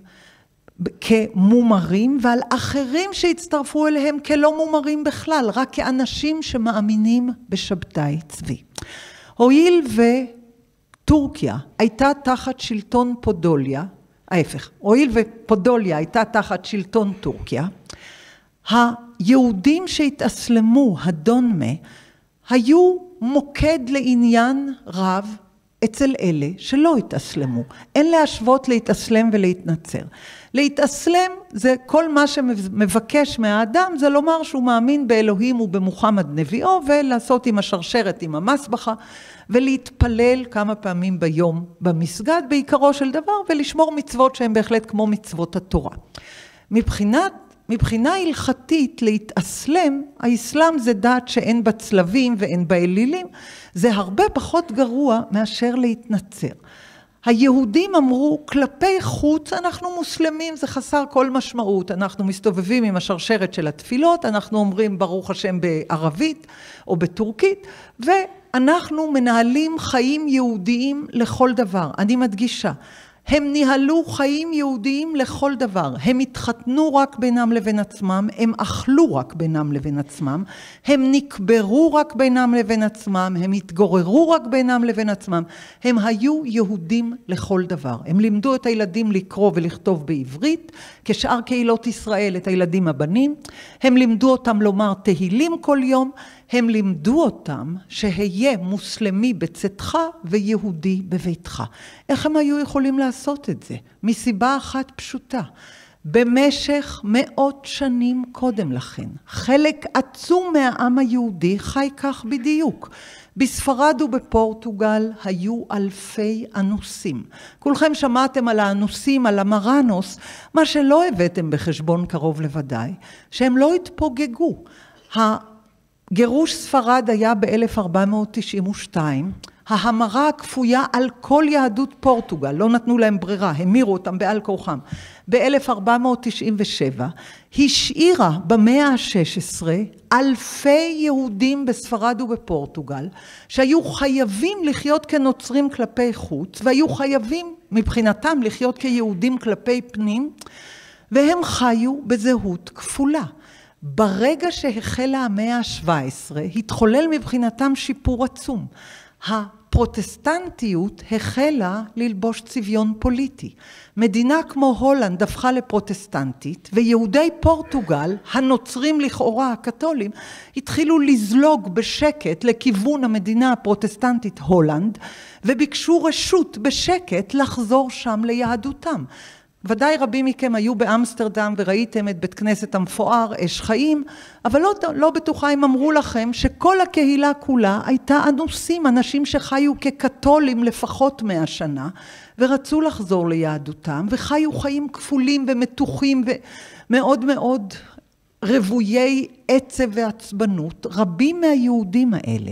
כמומרים, ועל אחרים שהצטרפו אליהם כלא מומרים בכלל, רק כאנשים שמאמינים בשבתאי צבי. הואיל וטורקיה הייתה תחת שלטון פודוליה, ההפך, הואיל ופודוליה הייתה תחת שלטון טורקיה, היהודים שהתאסלמו, הדונמה, היו מוקד לעניין רב אצל אלה שלא התאסלמו. אין להשוות להתאסלם ולהתנצר. להתאסלם זה כל מה שמבקש מהאדם זה לומר שהוא מאמין באלוהים ובמוחמד נביאו ולעשות עם השרשרת עם המסבכה ולהתפלל כמה פעמים ביום במסגד בעיקרו של דבר ולשמור מצוות שהן בהחלט כמו מצוות התורה. מבחינת מבחינה הלכתית להתאסלם, האסלאם זה דת שאין בה צלבים ואין בה אלילים, זה הרבה פחות גרוע מאשר להתנצר. היהודים אמרו, כלפי חוץ אנחנו מוסלמים, זה חסר כל משמעות. אנחנו מסתובבים עם השרשרת של התפילות, אנחנו אומרים ברוך השם בערבית או בטורקית, ואנחנו מנהלים חיים יהודיים לכל דבר. אני מדגישה, הם ניהלו חיים יהודיים לכל דבר. הם התחתנו רק בינם לבין עצמם, הם אכלו רק בינם לבין עצמם, הם נקברו רק בינם לבין עצמם, הם התגוררו רק בינם לבין עצמם. הם היו יהודים לכל דבר. הם לימדו את הילדים לקרוא ולכתוב בעברית, כשאר קהילות ישראל את הילדים הבנים. הם לימדו אותם לומר תהילים כל יום. הם לימדו אותם שהיה מוסלמי בצאתך ויהודי בביתך. איך הם היו יכולים לעשות את זה? מסיבה אחת פשוטה. במשך מאות שנים קודם לכן, חלק עצום מהעם היהודי חי כך בדיוק. בספרד ובפורטוגל היו אלפי אנוסים. כולכם שמעתם על האנוסים, על המרנוס, מה שלא הבאתם בחשבון קרוב לוודאי, שהם לא התפוגגו. גירוש ספרד היה ב-1492, ההמרה הכפויה על כל יהדות פורטוגל, לא נתנו להם ברירה, המירו אותם בעל כורחם, ב-1497, השאירה במאה ה-16 אלפי יהודים בספרד ובפורטוגל, שהיו חייבים לחיות כנוצרים כלפי חוץ, והיו חייבים מבחינתם לחיות כיהודים כלפי פנים, והם חיו בזהות כפולה. ברגע שהחלה המאה ה-17, התחולל מבחינתם שיפור עצום. הפרוטסטנטיות החלה ללבוש צביון פוליטי. מדינה כמו הולנד הפכה לפרוטסטנטית, ויהודי פורטוגל, הנוצרים לכאורה הקתולים, התחילו לזלוג בשקט לכיוון המדינה הפרוטסטנטית הולנד, וביקשו רשות בשקט לחזור שם ליהדותם. ודאי רבים מכם היו באמסטרדם וראיתם את בית כנסת המפואר אש חיים, אבל לא, לא בטוחה אם אמרו לכם שכל הקהילה כולה הייתה אנוסים, אנשים שחיו כקתולים לפחות מאה שנה ורצו לחזור ליהדותם וחיו חיים כפולים ומתוחים ומאוד מאוד רוויי עצב ועצבנות, רבים מהיהודים האלה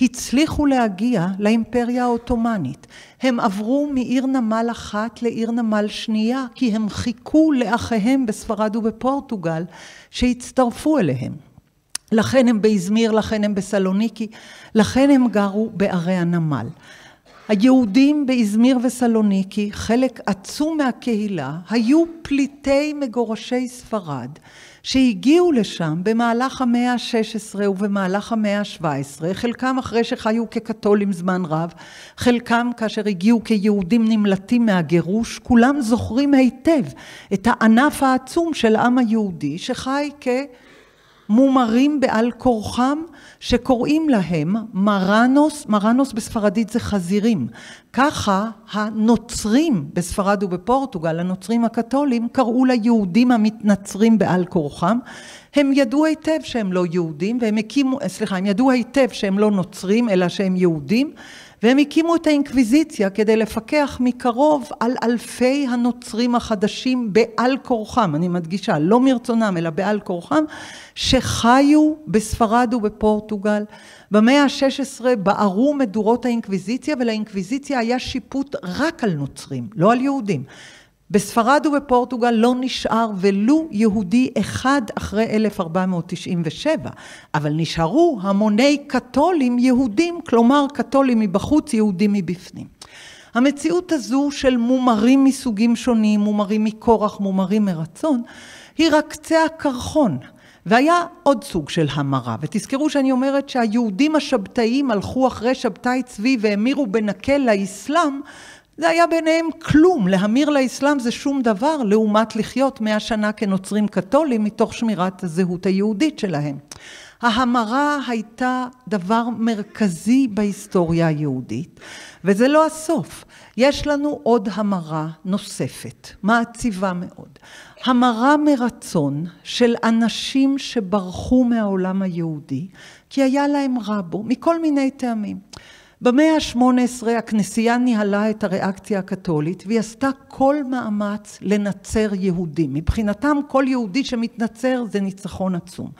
הצליחו להגיע לאימפריה העות'מאנית. הם עברו מעיר נמל אחת לעיר נמל שנייה, כי הם חיכו לאחיהם בספרד ובפורטוגל שהצטרפו אליהם. לכן הם באזמיר, לכן הם בסלוניקי, לכן הם גרו בערי הנמל. היהודים באזמיר וסלוניקי, חלק עצום מהקהילה, היו פליטי מגורשי ספרד שהגיעו לשם במהלך המאה ה-16 ובמהלך המאה ה-17, חלקם אחרי שחיו כקתולים זמן רב, חלקם כאשר הגיעו כיהודים נמלטים מהגירוש, כולם זוכרים היטב את הענף העצום של העם היהודי שחי כ... מומרים בעל כורחם שקוראים להם מרנוס, מרנוס בספרדית זה חזירים. ככה הנוצרים בספרד ובפורטוגל, הנוצרים הקתולים, קראו ליהודים המתנצרים בעל כורחם. הם ידעו היטב שהם לא יהודים והם הקימו, סליחה, הם ידעו היטב שהם לא נוצרים אלא שהם יהודים והם הקימו את האינקוויזיציה כדי לפקח מקרוב על אלפי הנוצרים החדשים בעל כורחם, אני מדגישה, לא מרצונם אלא בעל כורחם, שחיו בספרד ובפורטוגל. במאה ה-16 בערו מדורות האינקוויזיציה ולאינקוויזיציה היה שיפוט רק על נוצרים, לא על יהודים. בספרד ובפורטוגל לא נשאר ולו יהודי אחד אחרי 1497, אבל נשארו המוני קתולים יהודים, כלומר קתולים מבחוץ, יהודים מבפנים. המציאות הזו של מומרים מסוגים שונים, מומרים מכורח, מומרים מרצון, היא רק קצה הקרחון. והיה עוד סוג של המרה, ותזכרו שאני אומרת שהיהודים השבתאיים הלכו אחרי שבתאי צבי והמירו בנקל לאסלאם, זה היה ביניהם כלום, להמיר לאסלאם זה שום דבר לעומת לחיות מאה שנה כנוצרים קתולים מתוך שמירת הזהות היהודית שלהם. ההמרה הייתה דבר מרכזי בהיסטוריה היהודית, וזה לא הסוף. יש לנו עוד המרה נוספת, מעציבה מאוד. המרה מרצון של אנשים שברחו מהעולם היהודי, כי היה להם רע בו, מכל מיני טעמים. במאה ה-18 הכנסייה ניהלה את הריאקציה הקתולית והיא עשתה כל מאמץ לנצר יהודים. מבחינתם כל יהודי שמתנצר זה ניצחון עצום.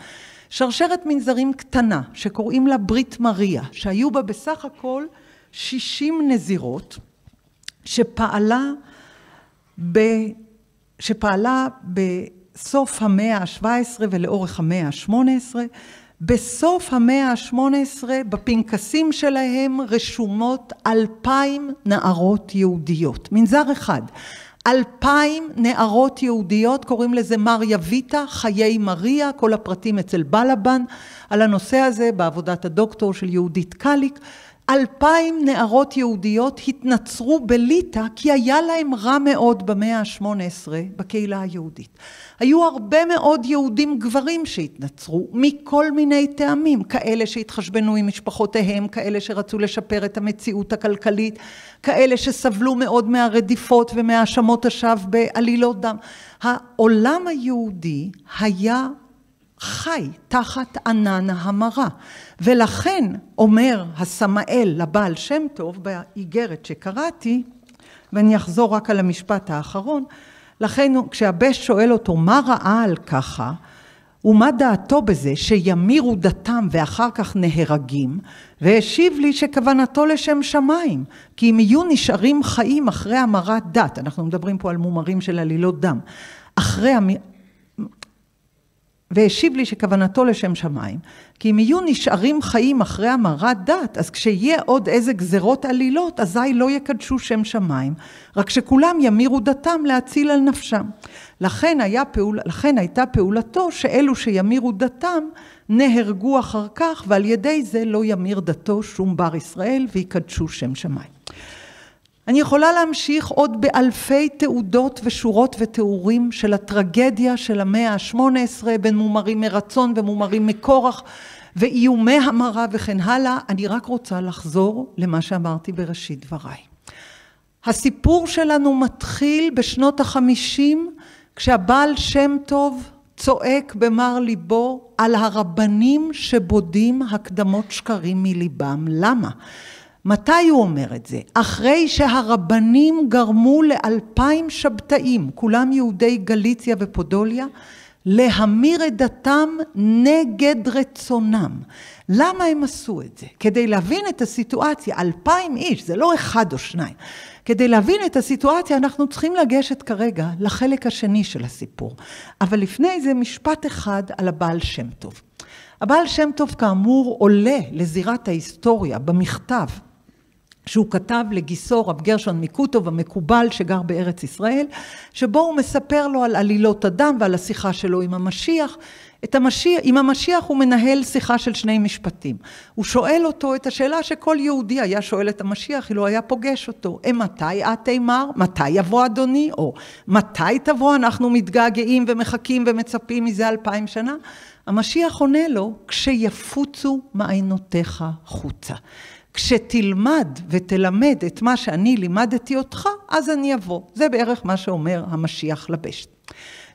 שרשרת מנזרים קטנה שקוראים לה ברית מריה, שהיו בה בסך הכל 60 נזירות, שפעלה, ב, שפעלה בסוף המאה ה-17 ולאורך המאה ה-18 בסוף המאה ה-18 בפנקסים שלהם רשומות אלפיים נערות יהודיות, מנזר אחד. אלפיים נערות יהודיות, קוראים לזה מריה ויטה, חיי מריה, כל הפרטים אצל בלבן על הנושא הזה בעבודת הדוקטור של יהודית קליק. אלפיים נערות יהודיות התנצרו בליטא כי היה להם רע מאוד במאה ה-18 בקהילה היהודית. היו הרבה מאוד יהודים גברים שהתנצרו מכל מיני טעמים, כאלה שהתחשבנו עם משפחותיהם, כאלה שרצו לשפר את המציאות הכלכלית, כאלה שסבלו מאוד מהרדיפות ומהאשמות השווא בעלילות דם. העולם היהודי היה חי תחת ענן ההמרה. ולכן אומר הסמאל לבעל שם טוב באיגרת שקראתי, ואני אחזור רק על המשפט האחרון, לכן כשהבש שואל אותו מה ראה על ככה, ומה דעתו בזה שימירו דתם ואחר כך נהרגים, והשיב לי שכוונתו לשם שמיים, כי אם יהיו נשארים חיים אחרי המרת דת, אנחנו מדברים פה על מומרים של עלילות דם, אחרי והשיב לי שכוונתו לשם שמיים, כי אם יהיו נשארים חיים אחרי המרת דת, אז כשיהיה עוד איזה גזרות עלילות, אזי לא יקדשו שם שמיים, רק שכולם ימירו דתם להציל על נפשם. לכן, פעול, לכן הייתה פעולתו שאלו שימירו דתם נהרגו אחר כך, ועל ידי זה לא ימיר דתו שום בר ישראל ויקדשו שם שמיים. אני יכולה להמשיך עוד באלפי תעודות ושורות ותיאורים של הטרגדיה של המאה ה-18 בין מומרים מרצון ומומרים מכורח ואיומי המרה וכן הלאה. אני רק רוצה לחזור למה שאמרתי בראשית דבריי. הסיפור שלנו מתחיל בשנות החמישים כשהבעל שם טוב צועק במר ליבו על הרבנים שבודים הקדמות שקרים מליבם. למה? מתי הוא אומר את זה? אחרי שהרבנים גרמו לאלפיים שבתאים, כולם יהודי גליציה ופודוליה, להמיר את דתם נגד רצונם. למה הם עשו את זה? כדי להבין את הסיטואציה, אלפיים איש, זה לא אחד או שניים. כדי להבין את הסיטואציה אנחנו צריכים לגשת כרגע לחלק השני של הסיפור. אבל לפני זה משפט אחד על הבעל שם טוב. הבעל שם טוב כאמור עולה לזירת ההיסטוריה במכתב שהוא כתב לגיסו רב גרשון מקוטוב המקובל שגר בארץ ישראל, שבו הוא מספר לו על עלילות הדם ועל השיחה שלו עם המשיח. את המשיח, עם המשיח הוא מנהל שיחה של שני משפטים. הוא שואל אותו את השאלה שכל יהודי היה שואל את המשיח אילו היה פוגש אותו. מתי את תימר? מתי יבוא אדוני? או מתי תבוא? אנחנו מתגעגעים ומחכים ומצפים מזה אלפיים שנה. המשיח עונה לו, כשיפוצו מעיינותיך חוצה. כשתלמד ותלמד את מה שאני לימדתי אותך, אז אני אבוא. זה בערך מה שאומר המשיח לבשת.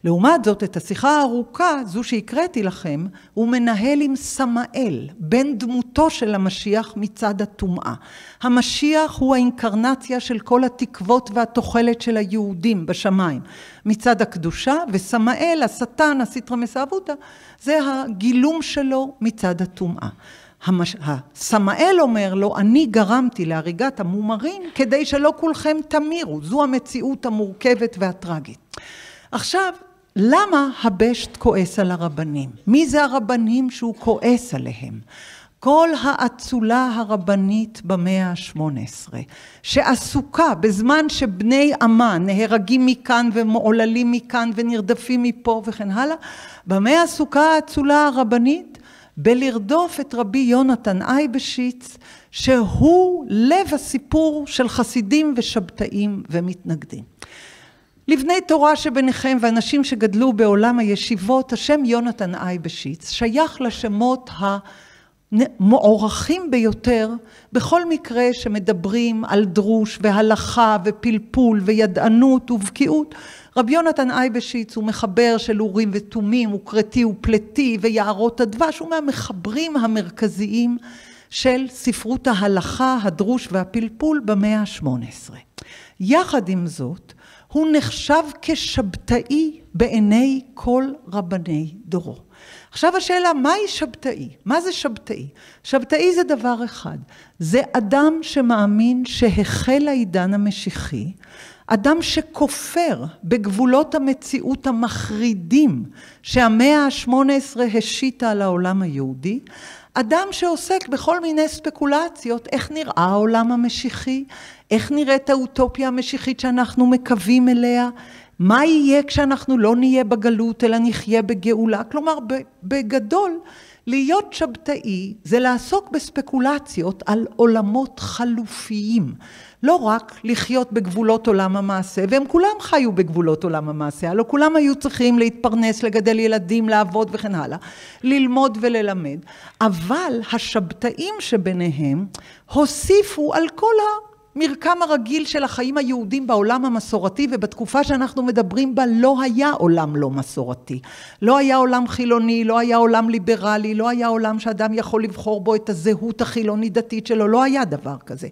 לעומת זאת, את השיחה הארוכה, זו שהקראתי לכם, הוא מנהל עם סמאל, בן דמותו של המשיח מצד הטומאה. המשיח הוא האינקרנציה של כל התקוות והתוחלת של היהודים בשמיים. מצד הקדושה, וסמאל, השטן, הסיטרא מסעבותא, זה הגילום שלו מצד הטומאה. המש... הסמאל אומר לו, אני גרמתי להריגת המומרים כדי שלא כולכם תמירו, זו המציאות המורכבת והטרגית. עכשיו, למה הבשט כועס על הרבנים? מי זה הרבנים שהוא כועס עליהם? כל האצולה הרבנית במאה ה-18, שעסוקה בזמן שבני עמה נהרגים מכאן ומעוללים מכאן ונרדפים מפה וכן הלאה, במה עסוקה האצולה הרבנית? בלרדוף את רבי יונתן אייבשיץ, שהוא לב הסיפור של חסידים ושבתאים ומתנגדים. לבני תורה שביניכם ואנשים שגדלו בעולם הישיבות, השם יונתן אייבשיץ שייך לשמות המוערכים ביותר בכל מקרה שמדברים על דרוש והלכה ופלפול וידענות ובקיאות. רבי יונתן אייבשיץ הוא מחבר של אורים ותומים, וקרתי ופלטי ויערות הדבש, הוא מהמחברים המרכזיים של ספרות ההלכה, הדרוש והפלפול במאה ה-18. יחד עם זאת, הוא נחשב כשבתאי בעיני כל רבני דורו. עכשיו השאלה, מהי שבתאי? מה זה שבתאי? שבתאי זה דבר אחד, זה אדם שמאמין שהחל העידן המשיחי, אדם שכופר בגבולות המציאות המחרידים שהמאה ה-18 השיתה על העולם היהודי, אדם שעוסק בכל מיני ספקולציות, איך נראה העולם המשיחי, איך נראית האוטופיה המשיחית שאנחנו מקווים אליה, מה יהיה כשאנחנו לא נהיה בגלות אלא נחיה בגאולה, כלומר בגדול להיות שבתאי זה לעסוק בספקולציות על עולמות חלופיים, לא רק לחיות בגבולות עולם המעשה, והם כולם חיו בגבולות עולם המעשה, הלוא כולם היו צריכים להתפרנס, לגדל ילדים, לעבוד וכן הלאה, ללמוד וללמד, אבל השבתאים שביניהם הוסיפו על כל ה... מרקם הרגיל של החיים היהודים בעולם המסורתי ובתקופה שאנחנו מדברים בה לא היה עולם לא מסורתי. לא היה עולם חילוני, לא היה עולם ליברלי, לא היה עולם שאדם יכול לבחור בו את הזהות החילוני דתית שלו, לא היה דבר כזה.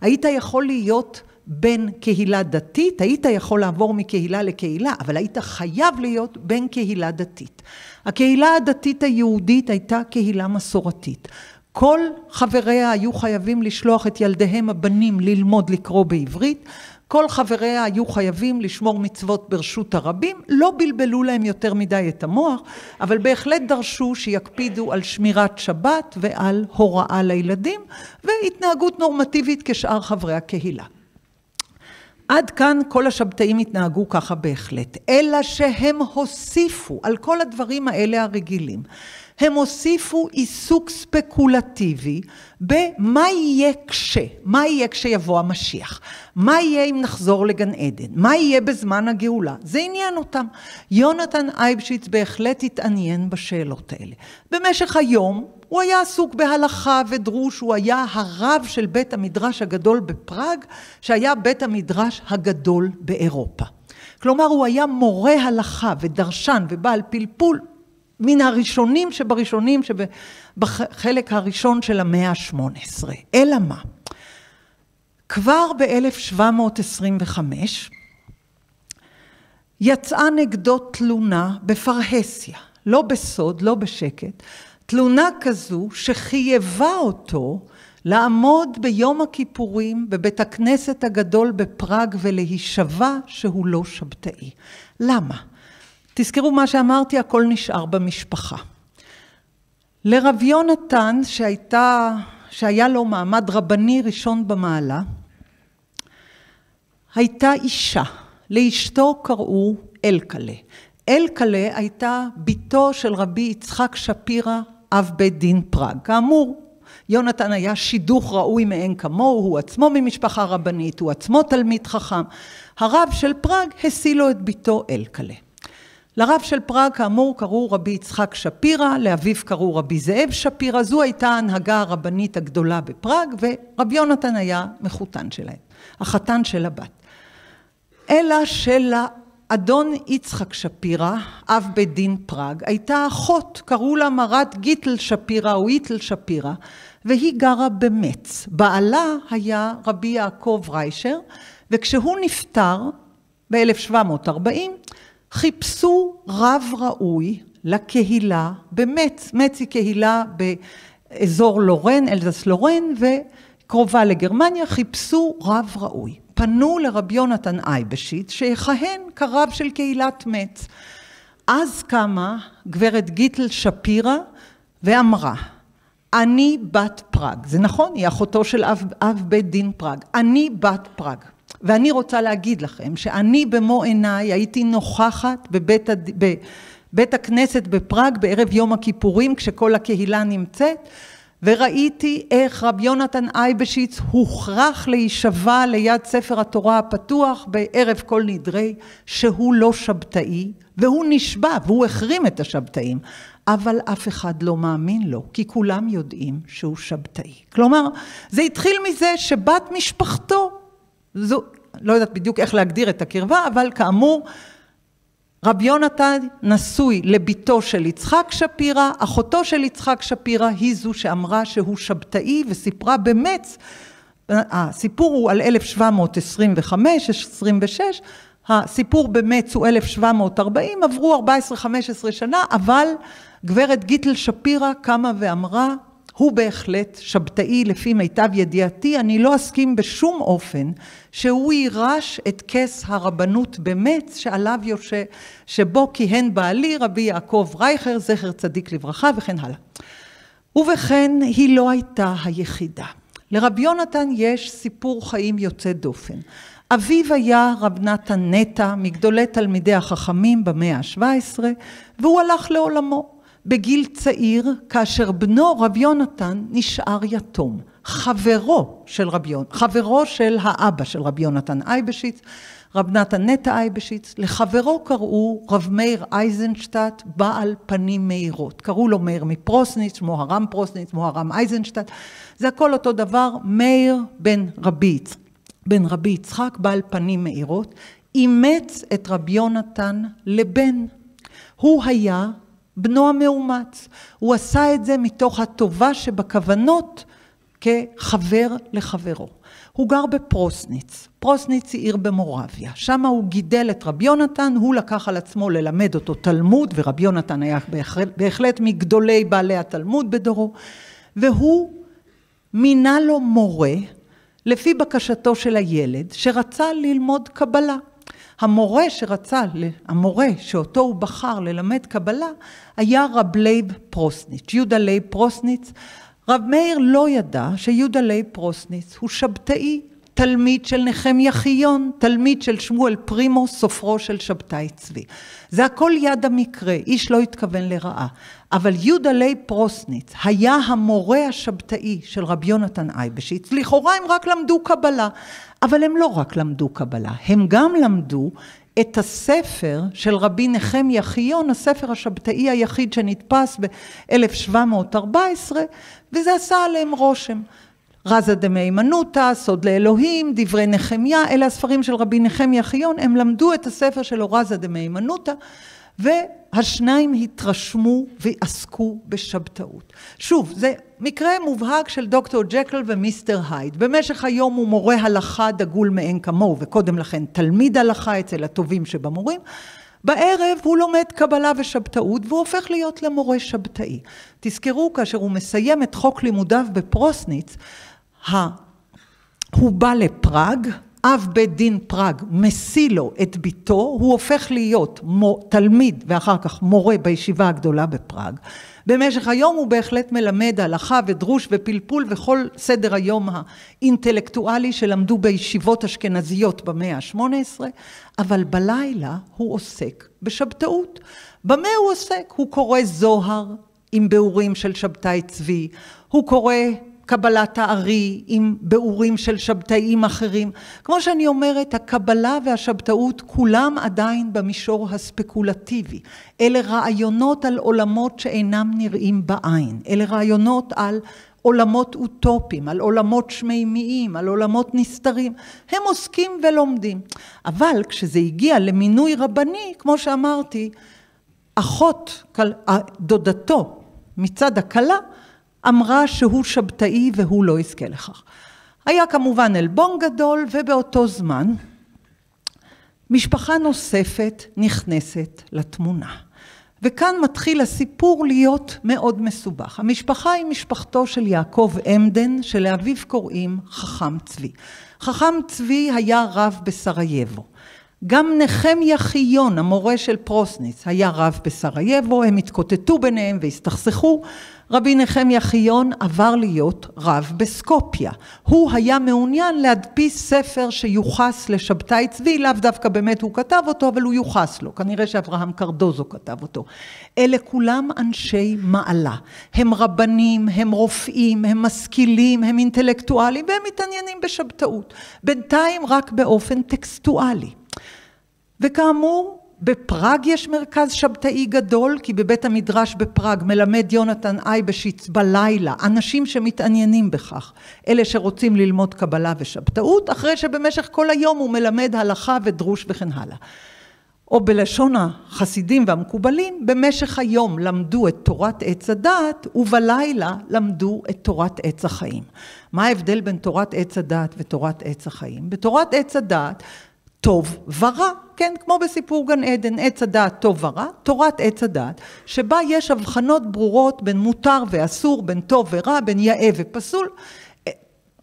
היית יכול להיות בן קהילה דתית, היית יכול לעבור מקהילה לקהילה, אבל היית חייב להיות בן קהילה דתית. הקהילה הדתית היהודית הייתה קהילה מסורתית. כל חבריה היו חייבים לשלוח את ילדיהם הבנים ללמוד לקרוא בעברית, כל חבריה היו חייבים לשמור מצוות ברשות הרבים, לא בלבלו להם יותר מדי את המוח, אבל בהחלט דרשו שיקפידו על שמירת שבת ועל הוראה לילדים, והתנהגות נורמטיבית כשאר חברי הקהילה. עד כאן כל השבתאים התנהגו ככה בהחלט, אלא שהם הוסיפו על כל הדברים האלה הרגילים. הם הוסיפו עיסוק ספקולטיבי במה יהיה כש, מה יהיה כשיבוא המשיח, מה יהיה אם נחזור לגן עדן, מה יהיה בזמן הגאולה, זה עניין אותם. יונתן אייבשיץ בהחלט התעניין בשאלות האלה. במשך היום הוא היה עסוק בהלכה ודרוש, הוא היה הרב של בית המדרש הגדול בפראג, שהיה בית המדרש הגדול באירופה. כלומר, הוא היה מורה הלכה ודרשן ובעל פלפול מן הראשונים שבראשונים שבחלק הראשון של המאה ה-18. אלא מה? כבר ב-1725 יצאה נגדו תלונה בפרהסיה, לא בסוד, לא בשקט, תלונה כזו שחייבה אותו לעמוד ביום הכיפורים בבית הכנסת הגדול בפראג ולהישבע שהוא לא שבתאי. למה? תזכרו מה שאמרתי, הכל נשאר במשפחה. לרב יונתן, שהייתה, שהיה לו מעמד רבני ראשון במעלה, הייתה אישה, לאשתו קראו אלקלה. אלקלה הייתה בתו של רבי יצחק שפירא, אב בית דין פראג. כאמור, יונתן היה שידוך ראוי מאין כמוהו, הוא עצמו ממשפחה רבנית, הוא עצמו תלמיד חכם. הרב של פראג השיא לו את בתו אלקלה. לרב של פראג כאמור קראו רבי יצחק שפירא, לאביו קראו רבי זאב שפירא, זו הייתה ההנהגה הרבנית הגדולה בפראג, ורבי יונתן היה מחותן שלהם, החתן של הבת. אלא שלאדון יצחק שפירא, אב בית דין פראג, הייתה אחות, קראו לה מרת גיטל שפירא או איטל שפירא, והיא גרה במץ. בעלה היה רבי יעקב ריישר, וכשהוא נפטר ב-1740, חיפשו רב ראוי לקהילה במץ. מצ היא קהילה באזור לורן, אלזס לורן, וקרובה לגרמניה, חיפשו רב ראוי. פנו לרבי יונתן אייבשיץ, שיכהן כרב של קהילת מצ. אז קמה גברת גיטל שפירא ואמרה, אני בת פראג. זה נכון, היא אחותו של אב, אב בית דין פראג. אני בת פראג. ואני רוצה להגיד לכם שאני במו עיניי הייתי נוכחת בבית, הד... בבית הכנסת בפראג בערב יום הכיפורים כשכל הקהילה נמצאת וראיתי איך רב יונתן אייבשיץ הוכרח להישבע ליד ספר התורה הפתוח בערב כל נדרי שהוא לא שבתאי והוא נשבע והוא החרים את השבתאים אבל אף אחד לא מאמין לו כי כולם יודעים שהוא שבתאי. כלומר זה התחיל מזה שבת משפחתו זו, לא יודעת בדיוק איך להגדיר את הקרבה, אבל כאמור, רבי יונתן נשוי לביתו של יצחק שפירא, אחותו של יצחק שפירא היא זו שאמרה שהוא שבתאי וסיפרה במץ, הסיפור הוא על 1725, 26, הסיפור במץ הוא 1740, עברו 14-15 שנה, אבל גברת גיטל שפירא קמה ואמרה, הוא בהחלט שבתאי לפי מיטב ידיעתי, אני לא אסכים בשום אופן שהוא יירש את כס הרבנות במץ שעליו יושב, שבו כיהן בעלי רבי יעקב רייכר, זכר צדיק לברכה וכן הלאה. ובכן, היא לא הייתה היחידה. לרבי יונתן יש סיפור חיים יוצא דופן. אביו היה רב נתן נטע, מגדולי תלמידי החכמים במאה ה-17, והוא הלך לעולמו. בגיל צעיר, כאשר בנו רב יונתן נשאר יתום. חברו של רב יונתן, חברו של האבא של רב יונתן אייבשיץ, רב נתן נטע אייבשיץ, לחברו קראו רב מאיר אייזנשטט, בעל פנים מאירות. קראו לו מאיר מפרוסניץ, מוהר"ם פרוסניץ, מוהר"ם אייזנשטט. זה הכל אותו דבר, מאיר בן רבי, בן רבי יצחק, בעל פנים מאירות, אימץ את רב יונתן לבן. הוא היה בנו המאומץ. הוא עשה את זה מתוך הטובה שבכוונות כחבר לחברו. הוא גר בפרוסניץ. פרוסניץ היא עיר במורביה. שם הוא גידל את רבי יונתן, הוא לקח על עצמו ללמד אותו תלמוד, ורבי יונתן היה בהחלט, מגדולי בעלי התלמוד בדורו, והוא מינה לו מורה לפי בקשתו של הילד, שרצה ללמוד קבלה. המורה שרצה, המורה שאותו הוא בחר ללמד קבלה, היה רב לייב פרוסניץ, יהודה לייב פרוסניץ. רב מאיר לא ידע שיהודה לייב פרוסניץ הוא שבתאי, תלמיד של נחמיה חיון, תלמיד של שמואל פרימו, סופרו של שבתאי צבי. זה הכל יד המקרה, איש לא התכוון לרעה. אבל יהודה לייב פרוסניץ היה המורה השבתאי של רבי יונתן אייבשיץ, לכאורה הם רק למדו קבלה. אבל הם לא רק למדו קבלה, הם גם למדו את הספר של רבי נחמיה חיון, הספר השבתאי היחיד שנתפס ב-1714, וזה עשה עליהם רושם. רזה דמהימנותא, סוד לאלוהים, דברי נחמיה, אלה הספרים של רבי נחמיה חיון, הם למדו את הספר שלו רזה דמהימנותא, והשניים התרשמו ועסקו בשבתאות. שוב, זה מקרה מובהק של דוקטור ג'קל ומיסטר הייד. במשך היום הוא מורה הלכה דגול מאין כמוהו, וקודם לכן תלמיד הלכה אצל הטובים שבמורים. בערב הוא לומד קבלה ושבתאות והוא הופך להיות למורה שבתאי. תזכרו, כאשר הוא מסיים את חוק לימודיו בפרוסניץ, הוא בא לפראג, אב בית דין פראג משיא לו את בתו, הוא הופך להיות תלמיד ואחר כך מורה בישיבה הגדולה בפראג. במשך היום הוא בהחלט מלמד הלכה ודרוש ופלפול וכל סדר היום האינטלקטואלי שלמדו בישיבות אשכנזיות במאה ה-18, אבל בלילה הוא עוסק בשבתאות. במה הוא עוסק? הוא קורא זוהר עם ביאורים של שבתאי צבי, הוא קורא קבלת הארי עם ביאורים של שבתאים אחרים. כמו שאני אומרת, הקבלה והשבתאות כולם עדיין במישור הספקולטיבי. אלה רעיונות על עולמות שאינם נראים בעין. אלה רעיונות על עולמות אוטופיים, על עולמות שמימיים, על עולמות נסתרים. הם עוסקים ולומדים. אבל כשזה הגיע למינוי רבני, כמו שאמרתי, אחות, דודתו מצד הכלה, אמרה שהוא שבתאי והוא לא יזכה לכך. היה כמובן עלבון גדול ובאותו זמן משפחה נוספת נכנסת לתמונה. וכאן מתחיל הסיפור להיות מאוד מסובך. המשפחה היא משפחתו של יעקב עמדן, שלאביו קוראים חכם צבי. חכם צבי היה רב בסרייבו. גם נחמיה חיון, המורה של פרוסניץ, היה רב בסרייבו, הם התקוטטו ביניהם והסתכסכו. רבי נחמיה חיון עבר להיות רב בסקופיה. הוא היה מעוניין להדפיס ספר שיוחס לשבתאי צבי, לאו דווקא באמת הוא כתב אותו, אבל הוא יוחס לו. כנראה שאברהם קרדוזו כתב אותו. אלה כולם אנשי מעלה. הם רבנים, הם רופאים, הם משכילים, הם אינטלקטואלים, והם מתעניינים בשבתאות. בינתיים רק באופן טקסטואלי. וכאמור, בפראג יש מרכז שבתאי גדול, כי בבית המדרש בפראג מלמד יונתן אייבשיץ בלילה, אנשים שמתעניינים בכך, אלה שרוצים ללמוד קבלה ושבתאות, אחרי שבמשך כל היום הוא מלמד הלכה ודרוש וכן הלאה. או בלשון החסידים והמקובלים, במשך היום למדו את תורת עץ הדעת, ובלילה למדו את תורת עץ החיים. מה ההבדל בין תורת עץ הדעת ותורת עץ החיים? בתורת עץ הדעת טוב ורע, כן, כמו בסיפור גן עדן, עץ הדעת טוב ורע, תורת עץ הדעת, שבה יש הבחנות ברורות בין מותר ואסור, בין טוב ורע, בין יאה ופסול.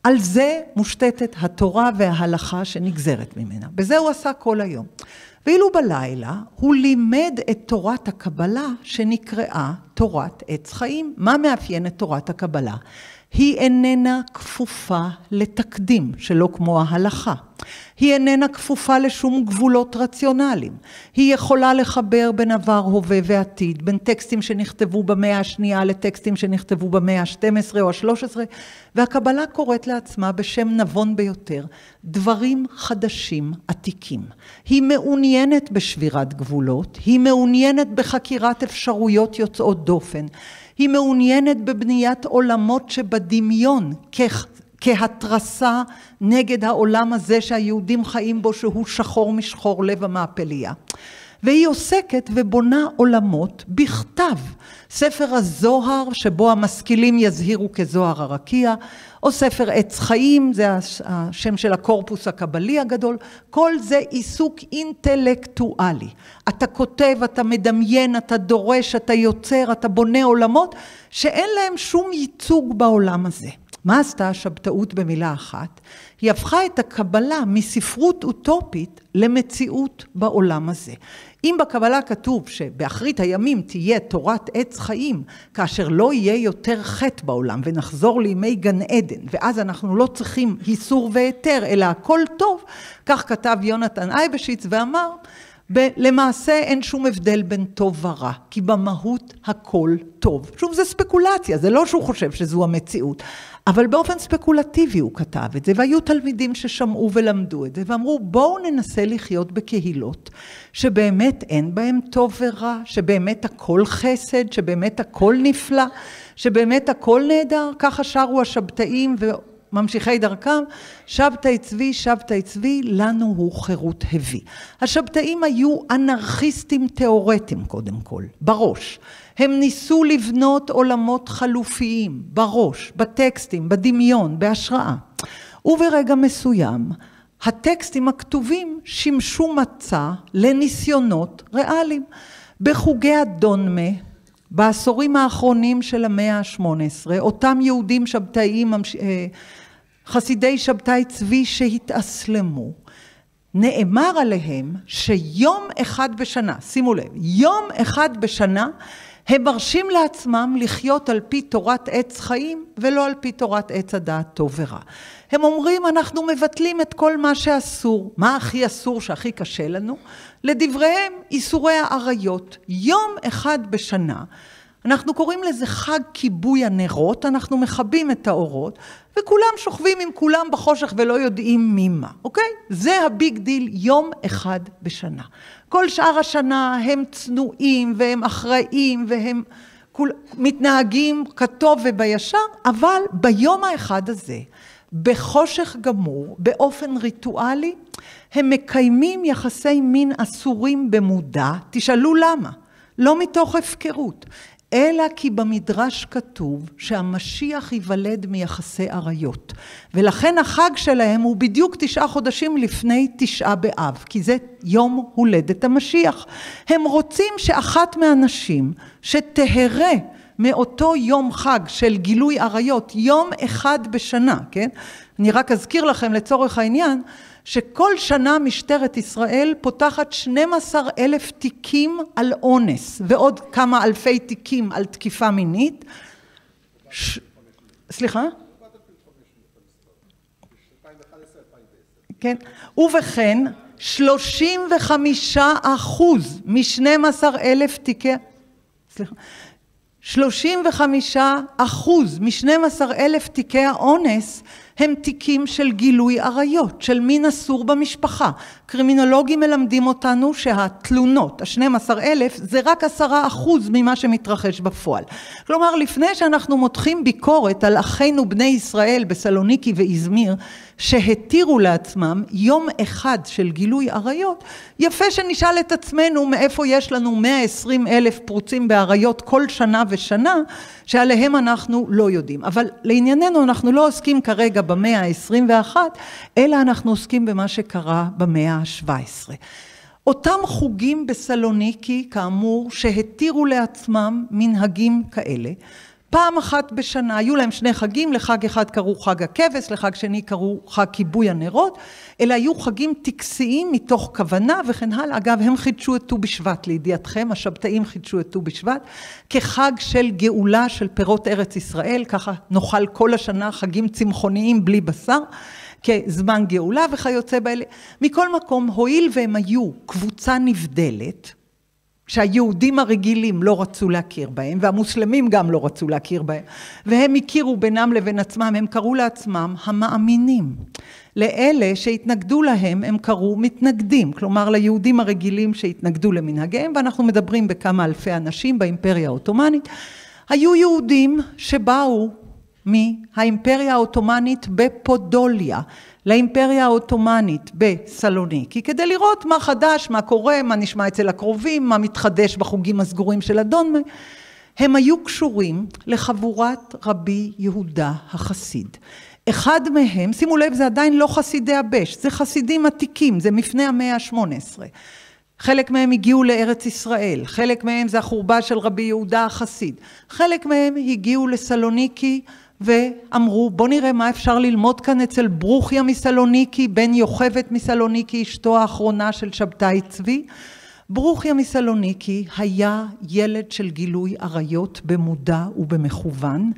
על זה מושתתת התורה וההלכה שנגזרת ממנה. בזה הוא עשה כל היום. ואילו בלילה הוא לימד את תורת הקבלה שנקראה תורת עץ חיים. מה מאפיין את תורת הקבלה? היא איננה כפופה לתקדים, שלא כמו ההלכה. היא איננה כפופה לשום גבולות רציונליים. היא יכולה לחבר בין עבר, הווה ועתיד, בין טקסטים שנכתבו במאה השנייה לטקסטים שנכתבו במאה ה-12 או ה-13, והקבלה קוראת לעצמה בשם נבון ביותר, דברים חדשים עתיקים. היא מעוניינת בשבירת גבולות, היא מעוניינת בחקירת אפשרויות יוצאות דופן. היא מעוניינת בבניית עולמות שבדמיון, כהתרסה נגד העולם הזה שהיהודים חיים בו, שהוא שחור משחור לב המעפליה. והיא עוסקת ובונה עולמות בכתב. ספר הזוהר, שבו המשכילים יזהירו כזוהר הרקיע, או ספר עץ חיים, זה השם של הקורפוס הקבלי הגדול, כל זה עיסוק אינטלקטואלי. אתה כותב, אתה מדמיין, אתה דורש, אתה יוצר, אתה בונה עולמות שאין להם שום ייצוג בעולם הזה. מה עשתה השבתאות במילה אחת? היא הפכה את הקבלה מספרות אוטופית למציאות בעולם הזה. אם בקבלה כתוב שבאחרית הימים תהיה תורת עץ חיים, כאשר לא יהיה יותר חטא בעולם ונחזור לימי גן עדן, ואז אנחנו לא צריכים איסור והיתר, אלא הכל טוב, כך כתב יונתן אייבשיץ ואמר, למעשה אין שום הבדל בין טוב ורע, כי במהות הכל טוב. שוב, זה ספקולציה, זה לא שהוא חושב שזו המציאות, אבל באופן ספקולטיבי הוא כתב את זה, והיו תלמידים ששמעו ולמדו את זה, ואמרו בואו ננסה לחיות בקהילות שבאמת אין בהם טוב ורע, שבאמת הכל חסד, שבאמת הכל נפלא, שבאמת הכל נהדר, ככה שרו השבתאים וממשיכי דרכם, שבתאי צבי, שבתאי צבי, לנו הוא חירות הביא. השבתאים היו אנרכיסטים תיאורטיים קודם כל, בראש. הם ניסו לבנות עולמות חלופיים, בראש, בטקסטים, בדמיון, בהשראה. וברגע מסוים, הטקסטים הכתובים שימשו מצע לניסיונות ריאליים. בחוגי הדונמה, בעשורים האחרונים של המאה ה-18, אותם יהודים שבתאיים, אה, חסידי שבתאי צבי שהתאסלמו, נאמר עליהם שיום אחד בשנה, שימו לב, יום אחד בשנה הם מרשים לעצמם לחיות על פי תורת עץ חיים ולא על פי תורת עץ הדעת טוב ורע. הם אומרים אנחנו מבטלים את כל מה שאסור. מה הכי אסור שהכי קשה לנו? לדבריהם איסורי העריות. יום אחד בשנה אנחנו קוראים לזה חג כיבוי הנרות, אנחנו מכבים את האורות, וכולם שוכבים עם כולם בחושך ולא יודעים מי מה, אוקיי? זה ה big deal יום אחד בשנה. כל שאר השנה הם צנועים והם אחראים והם כול, מתנהגים כטוב ובישר, אבל ביום האחד הזה, בחושך גמור, באופן ריטואלי, הם מקיימים יחסי מין אסורים במודע, תשאלו למה? לא מתוך הפקרות, אלא כי במדרש כתוב שהמשיח ייוולד מיחסי עריות. ולכן החג שלהם הוא בדיוק תשעה חודשים לפני תשעה באב, כי זה יום הולדת המשיח. הם רוצים שאחת מהנשים שתהרה מאותו יום חג של גילוי עריות, יום אחד בשנה, כן? אני רק אזכיר לכם לצורך העניין, שכל שנה משטרת ישראל פותחת 12 אלף תיקים על אונס ועוד כמה אלפי תיקים על תקיפה מינית. ש... סליחה? כן, ובכן 35 אחוז מ-12 אלף תיקי, סליחה, 35 אחוז מ-12 אלף תיקי האונס הם תיקים של גילוי עריות, של מין אסור במשפחה. קרימינולוגים מלמדים אותנו שהתלונות, ה-12 אלף, זה רק עשרה אחוז ממה שמתרחש בפועל. כלומר, לפני שאנחנו מותחים ביקורת על אחינו בני ישראל בסלוניקי ואיזמיר, שהתירו לעצמם יום אחד של גילוי עריות, יפה שנשאל את עצמנו מאיפה יש לנו 120 אלף פרוצים בעריות כל שנה ושנה, שעליהם אנחנו לא יודעים. אבל לענייננו אנחנו לא עוסקים כרגע במאה ה-21, אלא אנחנו עוסקים במה שקרה במאה ה-17. אותם חוגים בסלוניקי, כאמור, שהתירו לעצמם מנהגים כאלה, פעם אחת בשנה, היו להם שני חגים, לחג אחד קראו חג הכבש, לחג שני קראו חג כיבוי הנרות, אלה היו חגים טקסיים מתוך כוונה וכן הלאה. אגב, הם חידשו את ט"ו בשבט, לידיעתכם, השבתאים חידשו את ט"ו בשבט, כחג של גאולה של פירות ארץ ישראל, ככה נאכל כל השנה חגים צמחוניים בלי בשר. כזמן גאולה וכיוצא באלה. מכל מקום, הואיל והם היו קבוצה נבדלת, שהיהודים הרגילים לא רצו להכיר בהם, והמוסלמים גם לא רצו להכיר בהם, והם הכירו בינם לבין עצמם, הם קראו לעצמם המאמינים. לאלה שהתנגדו להם הם קראו מתנגדים, כלומר ליהודים הרגילים שהתנגדו למנהגיהם, ואנחנו מדברים בכמה אלפי אנשים באימפריה העות'מאנית. היו יהודים שבאו מהאימפריה העות'מאנית בפודוליה לאימפריה העות'מאנית בסלוניקי כדי לראות מה חדש, מה קורה, מה נשמע אצל הקרובים, מה מתחדש בחוגים הסגורים של אדון. הם היו קשורים לחבורת רבי יהודה החסיד. אחד מהם, שימו לב, זה עדיין לא חסידי הבש, זה חסידים עתיקים, זה מפני המאה ה-18. חלק מהם הגיעו לארץ ישראל, חלק מהם זה החורבה של רבי יהודה החסיד, חלק מהם הגיעו לסלוניקי ואמרו בוא נראה מה אפשר ללמוד כאן אצל ברוכיה מסלוניקי, בן יוכבת מסלוניקי, אשתו האחרונה של שבתאי צבי. ברוכיה מסלוניקי היה ילד של גילוי עריות במודע ובמכוון,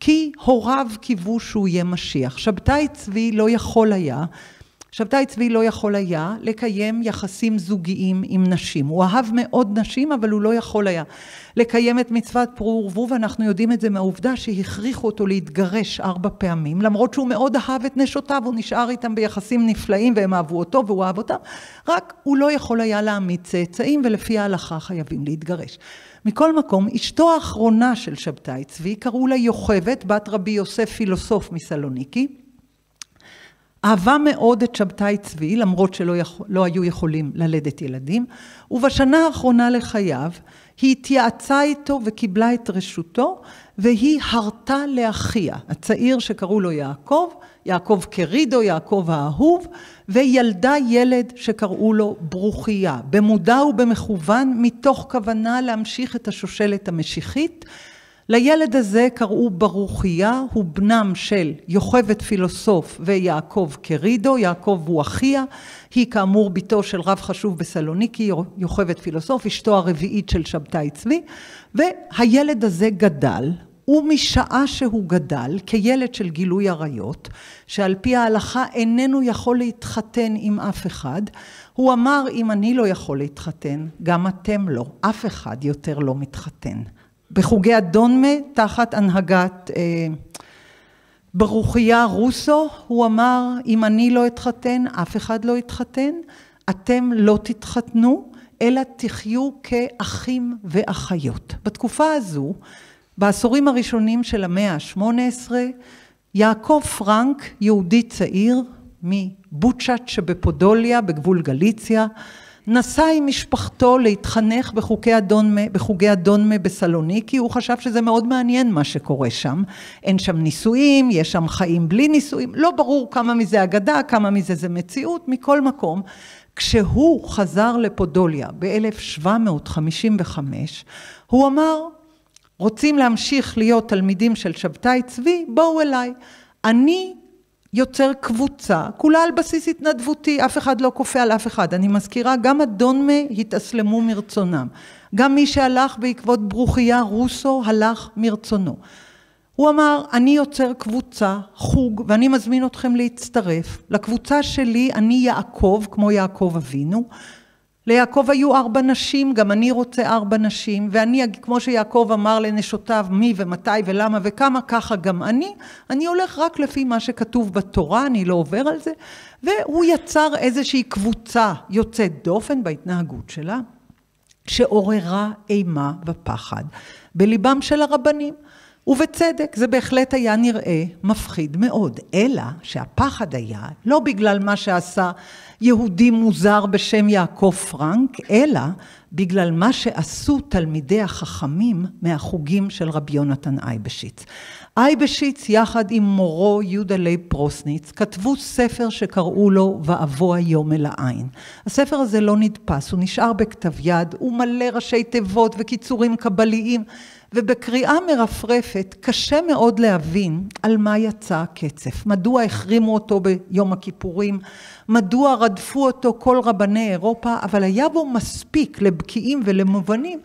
כי הוריו קיוו שהוא יהיה משיח. שבתאי צבי לא יכול היה שבתאי צבי לא יכול היה לקיים יחסים זוגיים עם נשים. הוא אהב מאוד נשים, אבל הוא לא יכול היה לקיים את מצוות פרו ורבו, ואנחנו יודעים את זה מהעובדה שהכריחו אותו להתגרש ארבע פעמים, למרות שהוא מאוד אהב את נשותיו, הוא נשאר איתם ביחסים נפלאים והם אהבו אותו והוא אהב אותם, רק הוא לא יכול היה להעמיד צאצאים, ולפי ההלכה חייבים להתגרש. מכל מקום, אשתו האחרונה של שבתאי צבי, קראו לה יוכבת, בת רבי יוסף פילוסוף מסלוניקי, אהבה מאוד את שבתאי צבי, למרות שלא יכול, לא היו יכולים ללדת ילדים, ובשנה האחרונה לחייו היא התייעצה איתו וקיבלה את רשותו, והיא הרתה לאחיה, הצעיר שקראו לו יעקב, יעקב קרידו, יעקב האהוב, וילדה ילד שקראו לו ברוכיה, במודע ובמכוון, מתוך כוונה להמשיך את השושלת המשיחית. לילד הזה קראו ברוכיה, הוא בנם של יוכבת פילוסוף ויעקב קרידו, יעקב הוא אחיה, היא כאמור בתו של רב חשוב בסלוניקי, יוכבת פילוסוף, אשתו הרביעית של שבתאי צבי, והילד הזה גדל, ומשעה שהוא גדל, כילד של גילוי עריות, שעל פי ההלכה איננו יכול להתחתן עם אף אחד, הוא אמר, אם אני לא יכול להתחתן, גם אתם לא, אף אחד יותר לא מתחתן. בחוגי הדונמה תחת הנהגת אה, ברוכיה רוסו, הוא אמר אם אני לא אתחתן אף אחד לא יתחתן, אתם לא תתחתנו אלא תחיו כאחים ואחיות. בתקופה הזו, בעשורים הראשונים של המאה ה-18, יעקב פרנק, יהודי צעיר מבוצ'אט שבפודוליה בגבול גליציה, נסע עם משפחתו להתחנך בחוגי הדונמה, בחוגי הדונמה בסלוניקי, הוא חשב שזה מאוד מעניין מה שקורה שם. אין שם נישואים, יש שם חיים בלי נישואים, לא ברור כמה מזה אגדה, כמה מזה זה מציאות, מכל מקום. כשהוא חזר לפודוליה ב-1755, הוא אמר, רוצים להמשיך להיות תלמידים של שבתאי צבי, בואו אליי. אני יוצר קבוצה, כולה על בסיס התנדבותי, אף אחד לא כופה על אף אחד. אני מזכירה, גם הדונמה התאסלמו מרצונם. גם מי שהלך בעקבות ברוכיה רוסו הלך מרצונו. הוא אמר, אני יוצר קבוצה, חוג, ואני מזמין אתכם להצטרף. לקבוצה שלי אני יעקב, כמו יעקב אבינו, ליעקב היו ארבע נשים, גם אני רוצה ארבע נשים, ואני, כמו שיעקב אמר לנשותיו מי ומתי ולמה וכמה, ככה גם אני, אני הולך רק לפי מה שכתוב בתורה, אני לא עובר על זה, והוא יצר איזושהי קבוצה יוצאת דופן בהתנהגות שלה, שעוררה אימה ופחד בליבם של הרבנים. ובצדק, זה בהחלט היה נראה מפחיד מאוד, אלא שהפחד היה לא בגלל מה שעשה יהודי מוזר בשם יעקב פרנק, אלא בגלל מה שעשו תלמידי החכמים מהחוגים של רבי יונתן אייבשיץ. אייבשיץ יחד עם מורו יהודה לייב פרוסניץ כתבו ספר שקראו לו ואבוא היום אל העין. הספר הזה לא נדפס, הוא נשאר בכתב יד, הוא מלא ראשי תיבות וקיצורים קבליים ובקריאה מרפרפת קשה מאוד להבין על מה יצא הקצף, מדוע החרימו אותו ביום הכיפורים, מדוע רדפו אותו כל רבני אירופה, אבל היה בו מספיק לבקיאים ולמובנים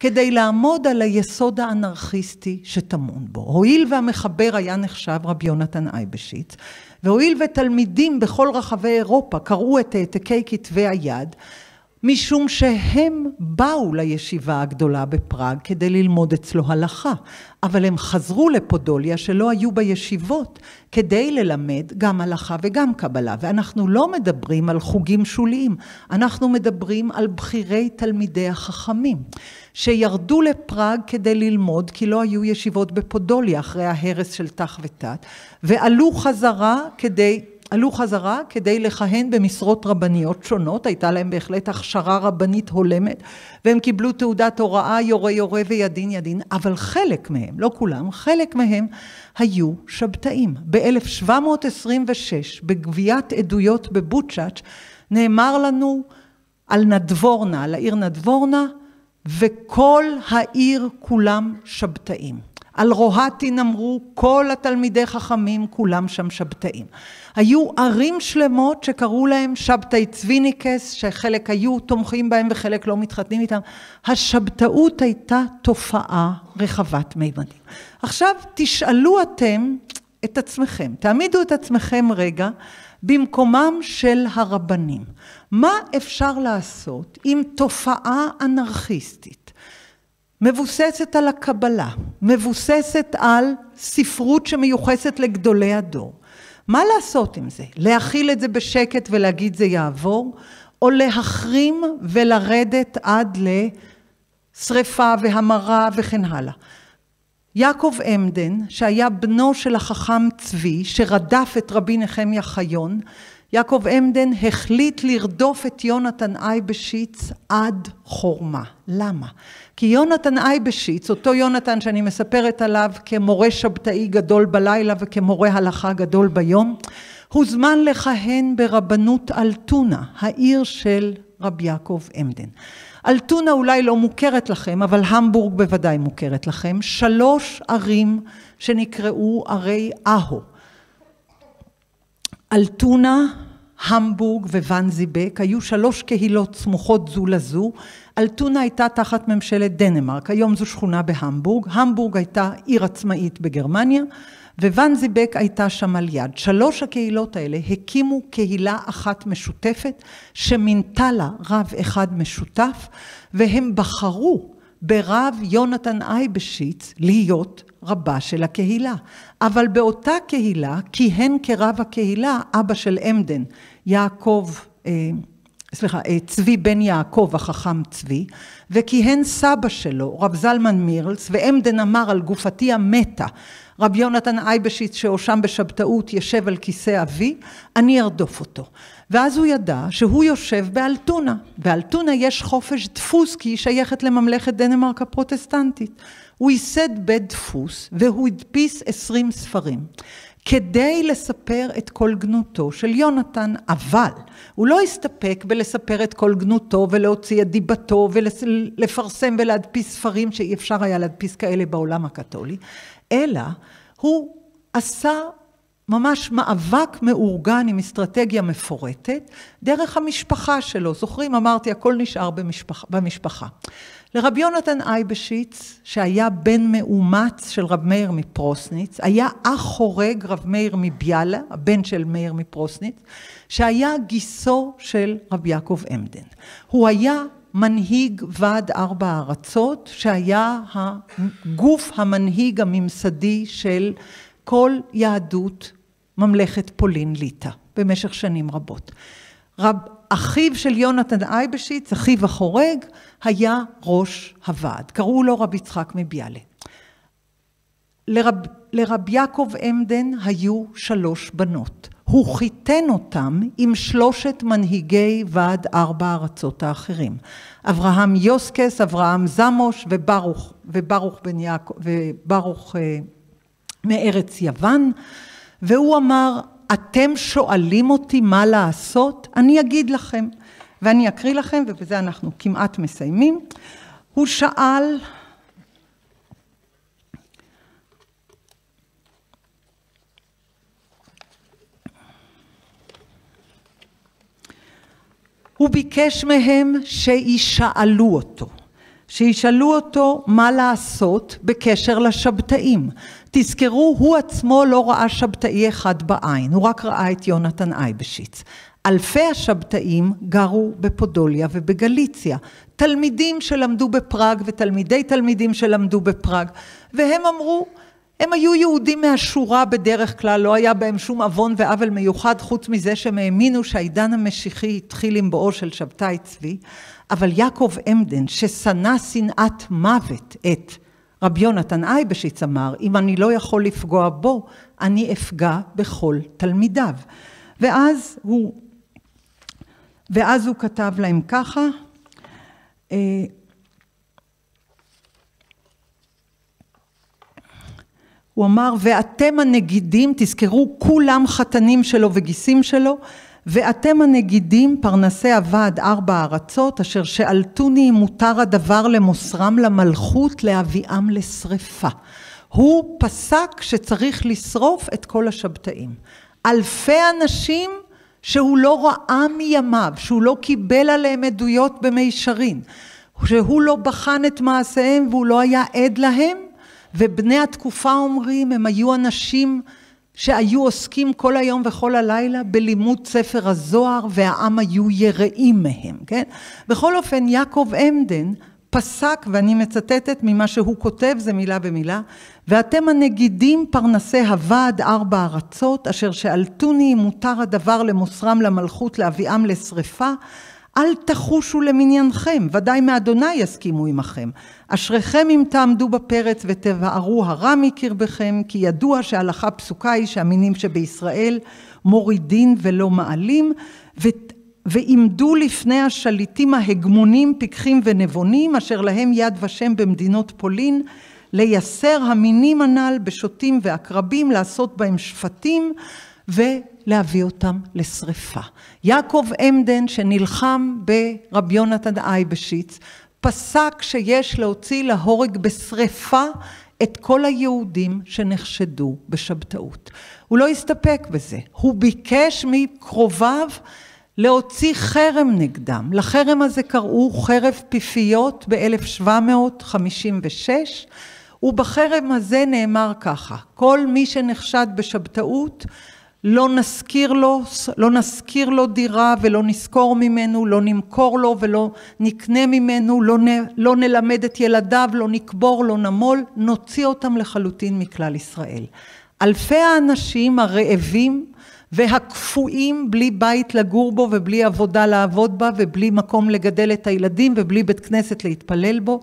כדי לעמוד על היסוד האנרכיסטי שטמון בו. הואיל והמחבר היה נחשב רבי יונתן אייבשיץ, והואיל ותלמידים בכל רחבי אירופה קראו את העתקי כתבי היד, משום שהם באו לישיבה הגדולה בפראג כדי ללמוד אצלו הלכה, אבל הם חזרו לפודוליה שלא היו בישיבות כדי ללמד גם הלכה וגם קבלה, ואנחנו לא מדברים על חוגים שוליים, אנחנו מדברים על בכירי תלמידי החכמים, שירדו לפראג כדי ללמוד כי לא היו ישיבות בפודוליה אחרי ההרס של ת"ח ות"ת, ועלו חזרה כדי עלו חזרה כדי לכהן במשרות רבניות שונות, הייתה להם בהחלט הכשרה רבנית הולמת, והם קיבלו תעודת הוראה יורה יורה וידין ידין, אבל חלק מהם, לא כולם, חלק מהם היו שבתאים. ב-1726, בגביית עדויות בבוצ'אץ', נאמר לנו על נדבורנה, על העיר נדבורנה, וכל העיר כולם שבתאים. על רוהטין אמרו כל התלמידי חכמים כולם שם שבתאים. היו ערים שלמות שקראו להם שבתאי צביניקס, שחלק היו תומכים בהם וחלק לא מתחתנים איתם. השבתאות הייתה תופעה רחבת מימדים. עכשיו תשאלו אתם את עצמכם, תעמידו את עצמכם רגע במקומם של הרבנים. מה אפשר לעשות עם תופעה אנרכיסטית? מבוססת על הקבלה, מבוססת על ספרות שמיוחסת לגדולי הדור. מה לעשות עם זה? להכיל את זה בשקט ולהגיד זה יעבור, או להחרים ולרדת עד לשרפה והמרה וכן הלאה. יעקב עמדן, שהיה בנו של החכם צבי, שרדף את רבי נחמיה חיון, יעקב עמדן החליט לרדוף את יונתן אייבשיץ עד חורמה. למה? כי יונתן אייבשיץ, אותו יונתן שאני מספרת עליו כמורה שבתאי גדול בלילה וכמורה הלכה גדול ביום, הוזמן לכהן ברבנות אלטונה, העיר של רבי יעקב עמדן. אלטונה אולי לא מוכרת לכם, אבל המבורג בוודאי מוכרת לכם. שלוש ערים שנקראו ערי אהו. אלטונה, המבורג וואנזיבק היו שלוש קהילות סמוכות זו לזו. אלטונה הייתה תחת ממשלת דנמרק, היום זו שכונה בהמבורג. המבורג הייתה עיר עצמאית בגרמניה, וואנזיבק הייתה שם על יד. שלוש הקהילות האלה הקימו קהילה אחת משותפת, שמינתה לה רב אחד משותף, והם בחרו ברב יונתן אייבשיץ להיות רבה של הקהילה. אבל באותה קהילה כיהן כרב הקהילה אבא של עמדן, יעקב, אה, סליחה, אה, צבי בן יעקב, החכם צבי, וכיהן סבא שלו, רב זלמן מירלס, ועמדן אמר על גופתי המתה, רב יונתן אייבשיץ שהואשם בשבתאות ישב על כיסא אבי, אני ארדוף אותו. ואז הוא ידע שהוא יושב באלטונה. באלטונה יש חופש דפוס כי היא שייכת לממלכת דנמרק הפרוטסטנטית. הוא ייסד בית דפוס והוא הדפיס עשרים ספרים. כדי לספר את כל גנותו של יונתן, אבל הוא לא הסתפק בלספר את כל גנותו ולהוציא את דיבתו ולפרסם ולהדפיס ספרים שאי אפשר היה להדפיס כאלה בעולם הקתולי, אלא הוא עשה ממש מאבק מאורגן עם אסטרטגיה מפורטת דרך המשפחה שלו. זוכרים? אמרתי, הכל נשאר במשפחה. במשפחה. לרבי יונתן אייבשיץ, שהיה בן מאומץ של רב מאיר מפרוסניץ, היה אח חורג רב מאיר מביאלה, הבן של מאיר מפרוסניץ, שהיה גיסו של רב יעקב עמדן. הוא היה מנהיג ועד ארבע הארצות, שהיה הגוף המנהיג הממסדי של כל יהדות ממלכת פולין ליטא במשך שנים רבות. רב, אחיו של יונתן אייבשיץ, אחיו החורג, היה ראש הוועד. קראו לו רב יצחק מביאלה. לרב, לרב יעקב עמדן היו שלוש בנות. הוא חיתן אותם עם שלושת מנהיגי ועד ארבע ארצות האחרים. אברהם יוסקס, אברהם זמוש וברוך, וברוך בן יעקב, וברוך אה, מארץ יוון, והוא אמר, אתם שואלים אותי מה לעשות? אני אגיד לכם. ואני אקריא לכם, ובזה אנחנו כמעט מסיימים. הוא שאל, הוא ביקש מהם שישאלו אותו, שישאלו אותו מה לעשות בקשר לשבתאים. תזכרו, הוא עצמו לא ראה שבתאי אחד בעין, הוא רק ראה את יונתן אייבשיץ. אלפי השבתאים גרו בפודוליה ובגליציה. תלמידים שלמדו בפראג ותלמידי תלמידים שלמדו בפראג, והם אמרו, הם היו יהודים מהשורה בדרך כלל, לא היה בהם שום עוון ועוול מיוחד חוץ מזה שהם האמינו שהעידן המשיחי התחיל עם בואו של שבתאי צבי, אבל יעקב עמדן ששנא שנאת מוות את רבי יונתן אייבשיץ אמר, אם אני לא יכול לפגוע בו, אני אפגע בכל תלמידיו. ואז הוא, ואז הוא כתב להם ככה, אה, הוא אמר, ואתם הנגידים, תזכרו, כולם חתנים שלו וגיסים שלו, ואתם הנגידים, פרנסי הוועד ארבע ארצות, אשר שאלתוני אם מותר הדבר למוסרם למלכות, להביאם לשרפה. הוא פסק שצריך לשרוף את כל השבתאים. אלפי אנשים שהוא לא ראה מימיו, שהוא לא קיבל עליהם עדויות במישרין, שהוא לא בחן את מעשיהם והוא לא היה עד להם, ובני התקופה אומרים, הם היו אנשים שהיו עוסקים כל היום וכל הלילה בלימוד ספר הזוהר והעם היו יראים מהם, כן? בכל אופן יעקב עמדן פסק, ואני מצטטת ממה שהוא כותב, זה מילה במילה, ואתם הנגידים פרנסי הוועד ארבע ארצות, אשר שאלתוני אם מותר הדבר למוסרם למלכות להביאם לשרפה, אל תחושו למניינכם, ודאי מאדוני יסכימו עמכם. אשריכם אם תעמדו בפרץ ותבערו הרע מקרבכם, כי ידוע שהלכה פסוקה היא שהמינים שבישראל מורידין ולא מעלים, ו... ועמדו לפני השליטים ההגמונים, פיקחים ונבונים, אשר להם יד ושם במדינות פולין, לייסר המינים הנ"ל בשוטים ועקרבים, לעשות בהם שפטים, ולהביא אותם לשרפה. יעקב עמדן שנלחם ברבי יונתן אייבשיץ פסק שיש להוציא להורג בשרפה את כל היהודים שנחשדו בשבתאות. הוא לא הסתפק בזה, הוא ביקש מקרוביו להוציא חרם נגדם. לחרם הזה קראו חרב פיפיות ב-1756 ובחרם הזה נאמר ככה, כל מי שנחשד בשבתאות לא נזכיר לו, לא נזכיר לו דירה ולא נזכור ממנו, לא נמכור לו ולא נקנה ממנו, לא, נ, לא נלמד את ילדיו, לא נקבור, לא נמול, נוציא אותם לחלוטין מכלל ישראל. אלפי האנשים הרעבים והקפואים בלי בית לגור בו ובלי עבודה לעבוד בה ובלי מקום לגדל את הילדים ובלי בית כנסת להתפלל בו,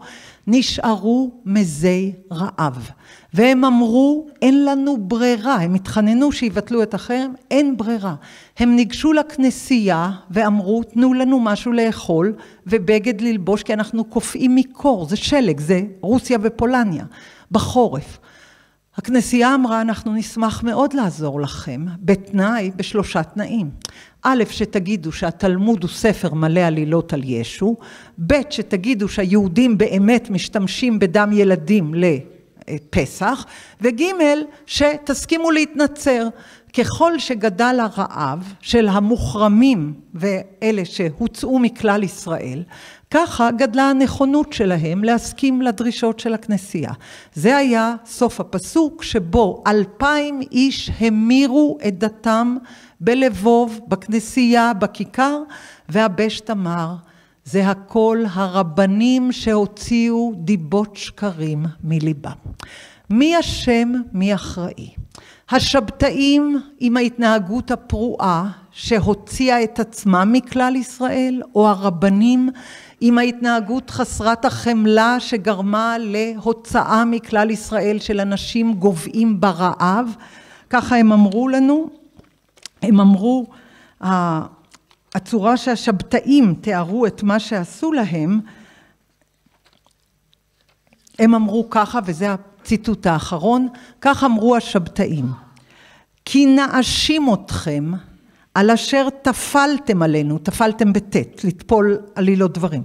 נשארו מזי רעב. והם אמרו, אין לנו ברירה, הם התחננו שיבטלו את החרם, אין ברירה. הם ניגשו לכנסייה ואמרו, תנו לנו משהו לאכול ובגד ללבוש, כי אנחנו קופאים מקור, זה שלג, זה רוסיה ופולניה, בחורף. הכנסייה אמרה, אנחנו נשמח מאוד לעזור לכם, בתנאי, בשלושה תנאים. א', שתגידו שהתלמוד הוא ספר מלא עלילות על ישו, ב', שתגידו שהיהודים באמת משתמשים בדם ילדים לפסח, וג', שתסכימו להתנצר. ככל שגדל הרעב של המוחרמים ואלה שהוצאו מכלל ישראל, ככה גדלה הנכונות שלהם להסכים לדרישות של הכנסייה. זה היה סוף הפסוק שבו אלפיים איש המירו את דתם בלבוב, בכנסייה, בכיכר, והבשט אמר, זה הכל הרבנים שהוציאו דיבות שקרים מליבם. מי אשם, מי אחראי? השבתאים עם ההתנהגות הפרועה שהוציאה את עצמם מכלל ישראל, או הרבנים עם ההתנהגות חסרת החמלה שגרמה להוצאה מכלל ישראל של אנשים גוועים ברעב, ככה הם אמרו לנו, הם אמרו, הצורה שהשבתאים תיארו את מה שעשו להם, הם אמרו ככה, וזה הציטוט האחרון, כך אמרו השבתאים, כי נאשים אתכם על אשר טפלתם עלינו, טפלתם בטית, לטפול עלילות דברים.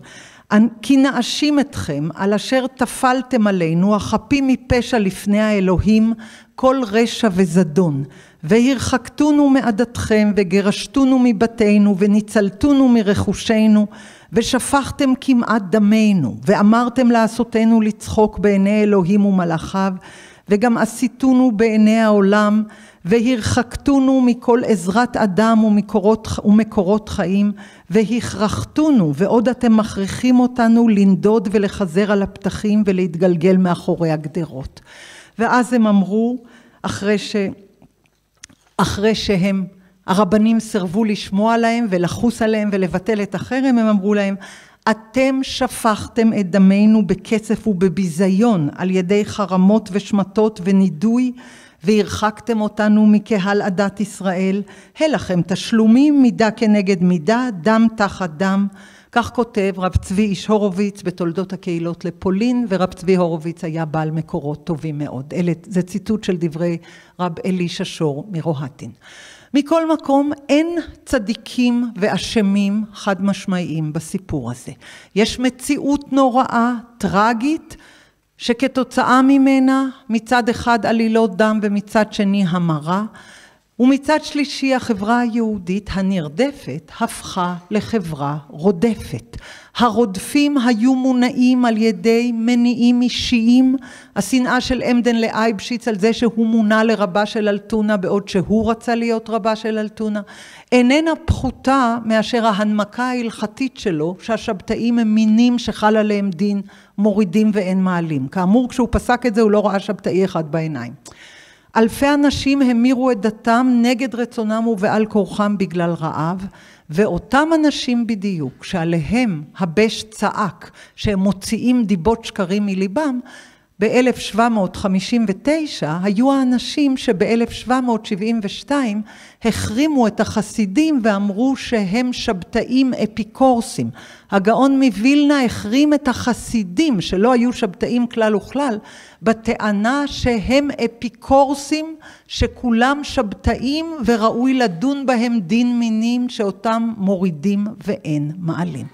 כי נאשים אתכם על אשר טפלתם עלינו, החפים מפשע לפני האלוהים, כל רשע וזדון. והרחקתונו מעדתכם, וגרשתונו מבתינו, וניצלתונו מרכושנו, ושפכתם כמעט דמנו, ואמרתם לעשותנו לצחוק בעיני אלוהים ומלאכיו, וגם עשיתונו בעיני העולם, והרחקתונו מכל עזרת אדם ומקורות, ומקורות חיים, והכרחתונו, ועוד אתם מכריחים אותנו לנדוד ולחזר על הפתחים ולהתגלגל מאחורי הגדרות. ואז הם אמרו, אחרי, ש... אחרי שהם, הרבנים סירבו לשמוע להם ולחוס עליהם ולבטל את החרם, הם אמרו להם, אתם שפכתם את דמנו בקצף ובביזיון על ידי חרמות ושמטות ונידוי והרחקתם אותנו מקהל עדת ישראל, לכם תשלומים מידה כנגד מידה, דם תחת דם. כך כותב רב צבי איש הורוביץ בתולדות הקהילות לפולין, ורב צבי הורוביץ היה בעל מקורות טובים מאוד. אלה, זה ציטוט של דברי רב אלישע שור מרוהטין. מכל מקום, אין צדיקים ואשמים חד משמעיים בסיפור הזה. יש מציאות נוראה, טרגית, שכתוצאה ממנה מצד אחד עלילות דם ומצד שני המרה ומצד שלישי החברה היהודית הנרדפת הפכה לחברה רודפת. הרודפים היו מונעים על ידי מניעים אישיים, השנאה של עמדן לאייבשיץ על זה שהוא מונה לרבה של אלטונה בעוד שהוא רצה להיות רבה של אלטונה, איננה פחותה מאשר ההנמקה ההלכתית שלו שהשבתאים הם מינים שחל עליהם דין מורידים ואין מעלים. כאמור כשהוא פסק את זה הוא לא ראה שבתאי אחד בעיניים. אלפי אנשים המירו את דתם נגד רצונם ובעל כורחם בגלל רעב, ואותם אנשים בדיוק שעליהם הבש צעק שהם מוציאים דיבות שקרים מליבם, ב-1759 היו האנשים שב-1772 החרימו את החסידים ואמרו שהם שבתאים אפיקורסים. הגאון מווילנה החרים את החסידים שלא היו שבתאים כלל וכלל בטענה שהם אפיקורסים שכולם שבתאים וראוי לדון בהם דין מינים שאותם מורידים ואין מעלים.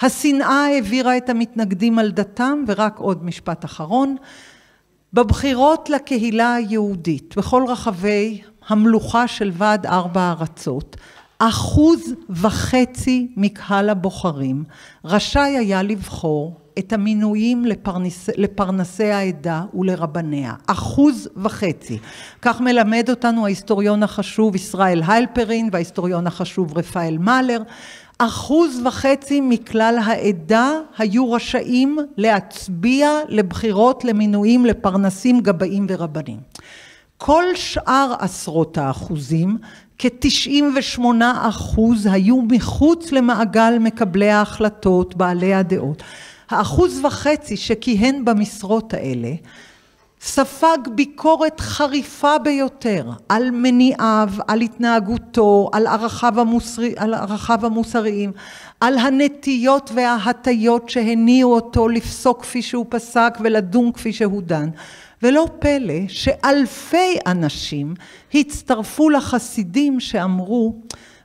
השנאה העבירה את המתנגדים על דתם, ורק עוד משפט אחרון, בבחירות לקהילה היהודית בכל רחבי המלוכה של ועד ארבע ארצות, אחוז וחצי מקהל הבוחרים רשאי היה לבחור את המינויים לפרנס, לפרנסי העדה ולרבניה. אחוז וחצי. כך מלמד אותנו ההיסטוריון החשוב ישראל היילפרין וההיסטוריון החשוב רפאל מאלר. אחוז וחצי מכלל העדה היו רשאים להצביע לבחירות למינויים לפרנסים, גבאים ורבנים. כל שאר עשרות האחוזים, כ-98 אחוז היו מחוץ למעגל מקבלי ההחלטות, בעלי הדעות. האחוז וחצי שכיהן במשרות האלה ספג ביקורת חריפה ביותר על מניעיו, על התנהגותו, על ערכיו, המוסרי, על ערכיו המוסריים, על הנטיות וההטיות שהניעו אותו לפסוק כפי שהוא פסק ולדון כפי שהוא דן. ולא פלא שאלפי אנשים הצטרפו לחסידים שאמרו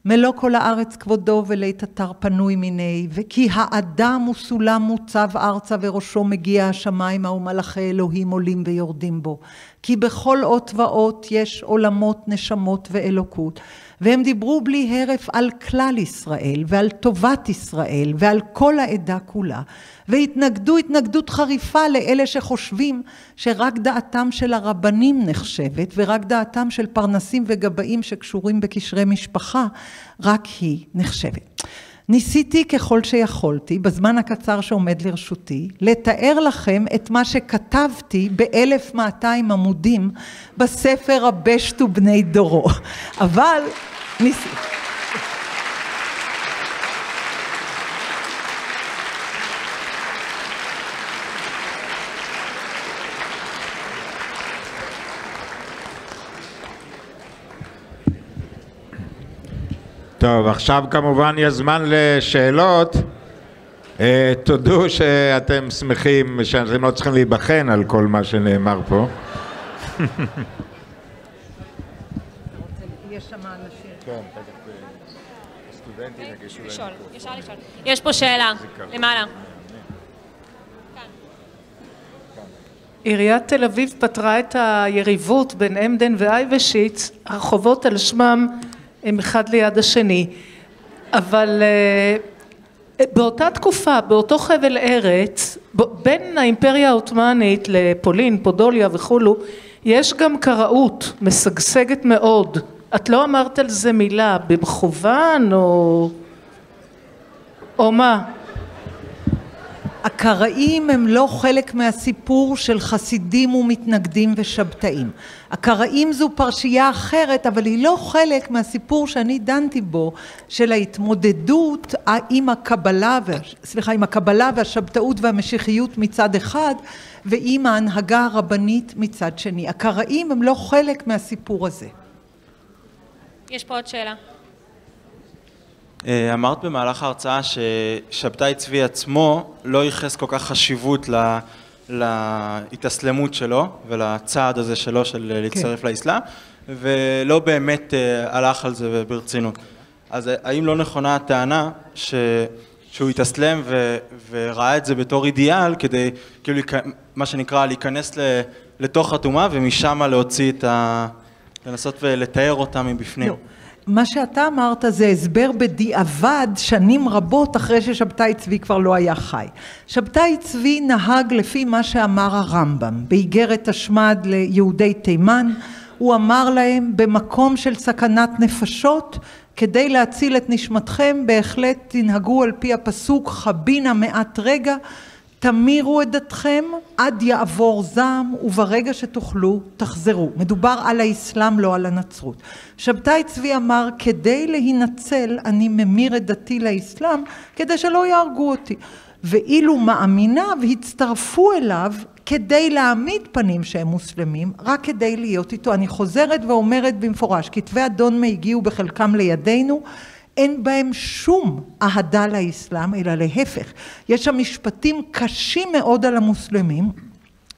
מלוא כל הארץ כבודו ולית אתר פנוי מיני, וכי האדם הוא סולם מוצב ארצה וראשו מגיע השמיימה ומלאכי אלוהים עולים ויורדים בו. כי בכל אות ואות יש עולמות, נשמות ואלוקות. והם דיברו בלי הרף על כלל ישראל ועל טובת ישראל ועל כל העדה כולה. והתנגדו התנגדות חריפה לאלה שחושבים שרק דעתם של הרבנים נחשבת ורק דעתם של פרנסים וגבאים שקשורים בקשרי משפחה, רק היא נחשבת. ניסיתי ככל שיכולתי, בזמן הקצר שעומד לרשותי, לתאר לכם את מה שכתבתי ב-1200 עמודים בספר הבשט ובני דורו. אבל ניסיתי. טוב, עכשיו כמובן יש זמן לשאלות. אה, תודו שאתם שמחים שאתם לא צריכים להיבחן על כל מה שנאמר פה. יש פה שאלה, למעלה. עיריית תל אביב פתרה את היריבות בין עמדן ואייבשיץ, הרחובות על שמם הם אחד ליד השני, אבל uh, באותה תקופה, באותו חבל ארץ, בין האימפריה העות'מאנית לפולין, פודוליה וכולו, יש גם קראות משגשגת מאוד. את לא אמרת על זה מילה, במכוון או... או מה? הקראים הם לא חלק מהסיפור של חסידים ומתנגדים ושבתאים. הקראים זו פרשייה אחרת, אבל היא לא חלק מהסיפור שאני דנתי בו, של ההתמודדות עם הקבלה, סליחה, עם הקבלה והשבתאות והמשיחיות מצד אחד, ועם ההנהגה הרבנית מצד שני. הקראים הם לא חלק מהסיפור הזה. יש פה עוד שאלה. אה, אמרת במהלך ההרצאה ששבתאי צבי עצמו לא ייחס כל כך חשיבות לה, להתאסלמות שלו ולצעד הזה שלו של כן. להצטרף לאסלאם ולא באמת אה, הלך על זה ברצינות. אז האם לא נכונה הטענה ש... שהוא התאסלם ו... וראה את זה בתור אידיאל כדי כאילו מה שנקרא להיכנס ל... לתוך הטומאה ומשם להוציא את ה... לנסות ולתאר אותה מבפנים. לא. מה שאתה אמרת זה הסבר בדיעבד שנים רבות אחרי ששבתאי צבי כבר לא היה חי. שבתאי צבי נהג לפי מה שאמר הרמב"ם באיגרת השמד ליהודי תימן הוא אמר להם במקום של סכנת נפשות כדי להציל את נשמתכם בהחלט תנהגו על פי הפסוק חבינה מעט רגע תמירו את דתכם עד יעבור זעם וברגע שתוכלו תחזרו. מדובר על האסלאם לא על הנצרות. שבתאי צבי אמר כדי להינצל אני ממיר את דתי לאסלאם כדי שלא יהרגו אותי. ואילו מאמיניו הצטרפו אליו כדי להעמיד פנים שהם מוסלמים, רק כדי להיות איתו. אני חוזרת ואומרת במפורש, כתבי אדון הגיעו בחלקם לידינו אין בהם שום אהדה לאסלאם, אלא להפך. יש שם משפטים קשים מאוד על המוסלמים,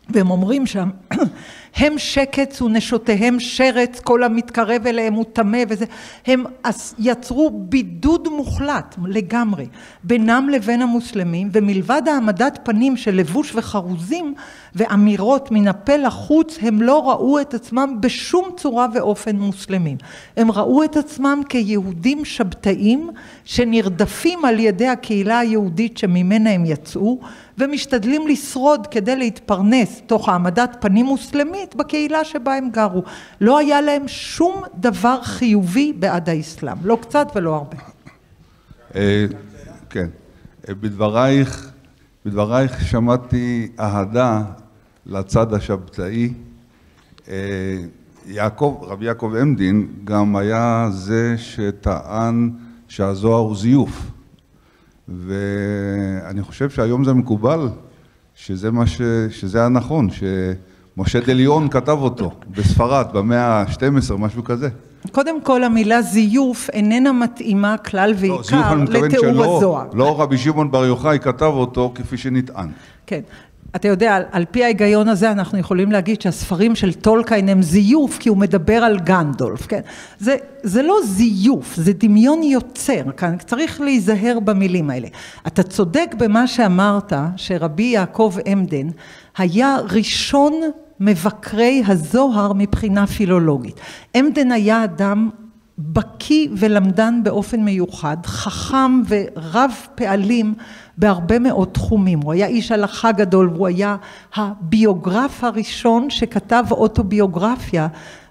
והם אומרים שם הם שקץ ונשותיהם שרץ, כל המתקרב אליהם הוא טמא וזה, הם יצרו בידוד מוחלט לגמרי בינם לבין המוסלמים, ומלבד העמדת פנים של לבוש וחרוזים ואמירות מן הפה לחוץ, הם לא ראו את עצמם בשום צורה ואופן מוסלמים. הם ראו את עצמם כיהודים שבתאים שנרדפים על ידי הקהילה היהודית שממנה הם יצאו, ומשתדלים לשרוד כדי להתפרנס תוך העמדת פנים מוסלמית בקהילה שבה הם גרו. לא היה להם שום דבר חיובי בעד האסלאם, לא קצת ולא הרבה. אה, כן, אה, בדברייך, בדברייך שמעתי אהדה לצד השבתאי. אה, יעקב, רבי יעקב עמדין גם היה זה שטען שהזוהר הוא זיוף. ואני חושב שהיום זה מקובל, שזה מה ש... שזה הנכון, שמשה דליון כתב אותו בספרד במאה ה-12, משהו כזה. קודם כל המילה זיוף איננה מתאימה כלל ועיקר לא, לתיאור הזוהר. לא רבי שמעון בר יוחאי כתב אותו כפי שנטען. כן. אתה יודע, על, על פי ההיגיון הזה אנחנו יכולים להגיד שהספרים של טולקיין הם זיוף כי הוא מדבר על גנדולף, כן? זה, זה לא זיוף, זה דמיון יוצר, כאן צריך להיזהר במילים האלה. אתה צודק במה שאמרת שרבי יעקב עמדן היה ראשון מבקרי הזוהר מבחינה פילולוגית. עמדן היה אדם בקיא ולמדן באופן מיוחד, חכם ורב פעלים בהרבה מאוד תחומים. הוא היה איש הלכה גדול והוא היה הביוגרף הראשון שכתב אוטוביוגרפיה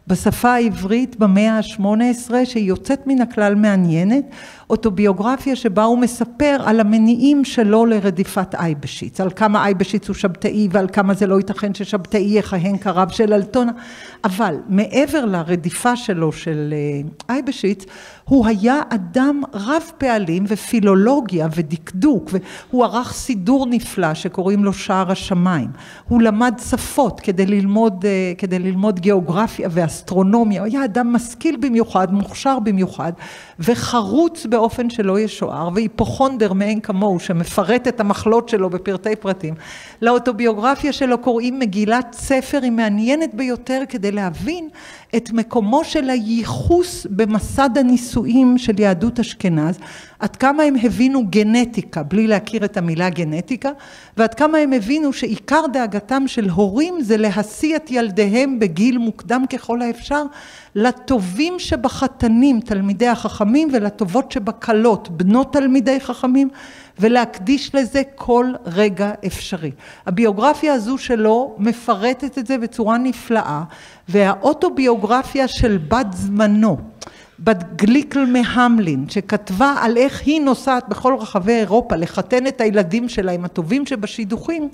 בשפה העברית במאה ה-18 שהיא יוצאת מן הכלל מעניינת, אוטוביוגרפיה שבה הוא מספר על המניעים שלו לרדיפת אייבשיץ, על כמה אייבשיץ הוא שבתאי ועל כמה זה לא ייתכן ששבתאי יכהן כרב של אלטונה, אבל מעבר לרדיפה שלו של אה, אייבשיץ, הוא היה אדם רב פעלים ופילולוגיה ודקדוק, והוא ערך סידור נפלא שקוראים לו שער השמיים, הוא למד שפות כדי ללמוד, אה, כדי ללמוד גיאוגרפיה ואסטרונומיה, הוא היה אדם משכיל במיוחד, מוכשר במיוחד וחרוץ באופן שלא ישוער והיפוכונדר מאין כמוהו שמפרט את המחלות שלו בפרטי פרטים. לאוטוביוגרפיה שלו קוראים מגילת ספר, היא מעניינת ביותר כדי להבין את מקומו של הייחוס במסד הנישואים של יהדות אשכנז, עד כמה הם הבינו גנטיקה בלי להכיר את המילה גנטיקה, ועד כמה הם הבינו שעיקר דאגתם של הורים זה להשיא את ילדיהם בגיל מוקדם ככל האפשר לטובים שבחתנים, תלמידי החכמים, ולטובות שבכלות, בנות תלמידי חכמים, ולהקדיש לזה כל רגע אפשרי. הביוגרפיה הזו שלו מפרטת את זה בצורה נפלאה, והאוטוביוגרפיה של בת זמנו, בת גליקל מהמלין, שכתבה על איך היא נוסעת בכל רחבי אירופה לחתן את הילדים שלה עם הטובים שבשידוכים,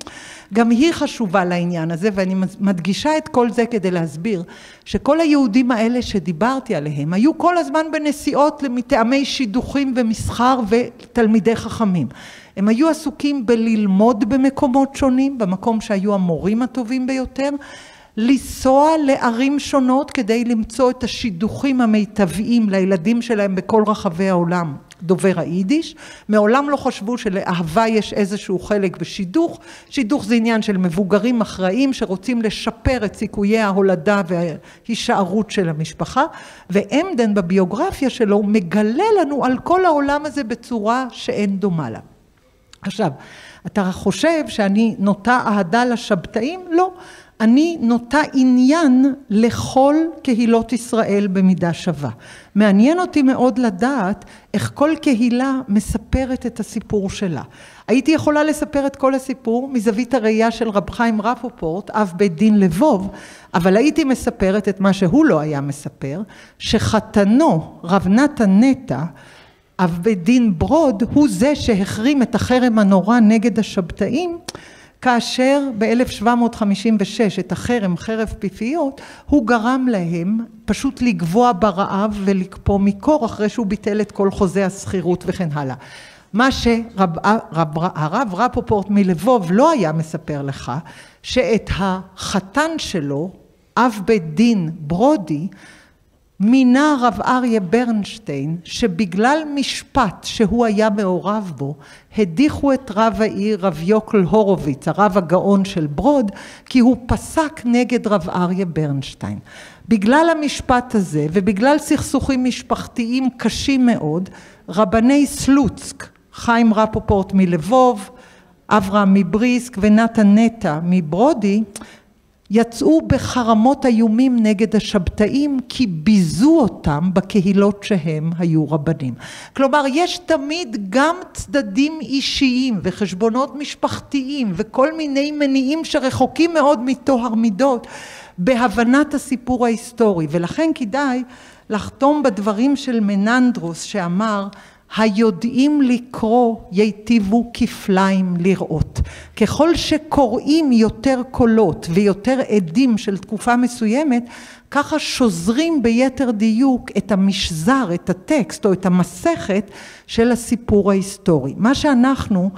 גם היא חשובה לעניין הזה, ואני מדגישה את כל זה כדי להסביר שכל היהודים האלה שדיברתי עליהם היו כל הזמן בנסיעות מטעמי שידוכים ומסחר ותלמידי חכמים. הם היו עסוקים בללמוד במקומות שונים, במקום שהיו המורים הטובים ביותר, לנסוע לערים שונות כדי למצוא את השידוכים המיטביים לילדים שלהם בכל רחבי העולם דובר היידיש, מעולם לא חשבו שלאהבה יש איזשהו חלק בשידוך, שידוך זה עניין של מבוגרים אחראים שרוצים לשפר את סיכויי ההולדה וההישארות של המשפחה, ואמדן בביוגרפיה שלו מגלה לנו על כל העולם הזה בצורה שאין דומה לה. עכשיו, אתה חושב שאני נוטה אהדה לשבתאים? לא. אני נוטה עניין לכל קהילות ישראל במידה שווה. מעניין אותי מאוד לדעת איך כל קהילה מספרת את הסיפור שלה. הייתי יכולה לספר את כל הסיפור מזווית הראייה של רב חיים רפופורט, אב בית דין לבוב, אבל הייתי מספרת את מה שהוא לא היה מספר, שחתנו, רב נתן נטע, אב בית דין ברוד, הוא זה שהחרים את החרם הנורא נגד השבתאים כאשר ב-1756 את החרם, חרב פיפיות, הוא גרם להם פשוט לגבוע ברעב ולקפוא מקור אחרי שהוא ביטל את כל חוזה השכירות וכן הלאה. מה שהרב רפופורט מלבוב לא היה מספר לך, שאת החתן שלו, אב בית דין ברודי, מינה רב אריה ברנשטיין שבגלל משפט שהוא היה מעורב בו הדיחו את רב העיר רב יוקל הורוביץ הרב הגאון של ברוד כי הוא פסק נגד רב אריה ברנשטיין. בגלל המשפט הזה ובגלל סכסוכים משפחתיים קשים מאוד רבני סלוצק חיים רפופורט מלבוב אברהם מבריסק ונתן נטע מברודי יצאו בחרמות איומים נגד השבתאים כי ביזו אותם בקהילות שהם היו רבנים. כלומר יש תמיד גם צדדים אישיים וחשבונות משפחתיים וכל מיני מניעים שרחוקים מאוד מטוהר מידות בהבנת הסיפור ההיסטורי ולכן כדאי לחתום בדברים של מננדרוס שאמר היודעים לקרוא ייטיבו כפליים לראות. ככל שקוראים יותר קולות ויותר עדים של תקופה מסוימת, ככה שוזרים ביתר דיוק את המשזר, את הטקסט או את המסכת של הסיפור ההיסטורי. מה שאנחנו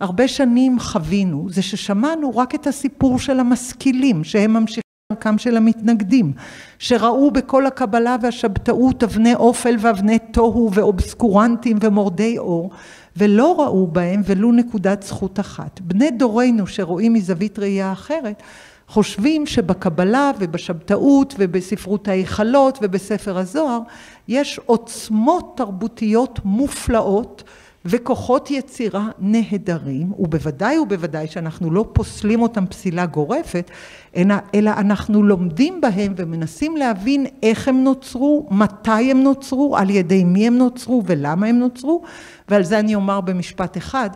הרבה שנים חווינו זה ששמענו רק את הסיפור של המשכילים שהם ממשיכים דרכם של המתנגדים, שראו בכל הקבלה והשבתאות אבני אופל ואבני תוהו ואובסקורנטים ומורדי אור, ולא ראו בהם ולו נקודת זכות אחת. בני דורנו שרואים מזווית ראייה אחרת, חושבים שבקבלה ובשבתאות ובספרות ההיכלות ובספר הזוהר יש עוצמות תרבותיות מופלאות וכוחות יצירה נהדרים, ובוודאי ובוודאי שאנחנו לא פוסלים אותם פסילה גורפת, אלא אנחנו לומדים בהם ומנסים להבין איך הם נוצרו, מתי הם נוצרו, על ידי מי הם נוצרו ולמה הם נוצרו, ועל זה אני אומר במשפט אחד,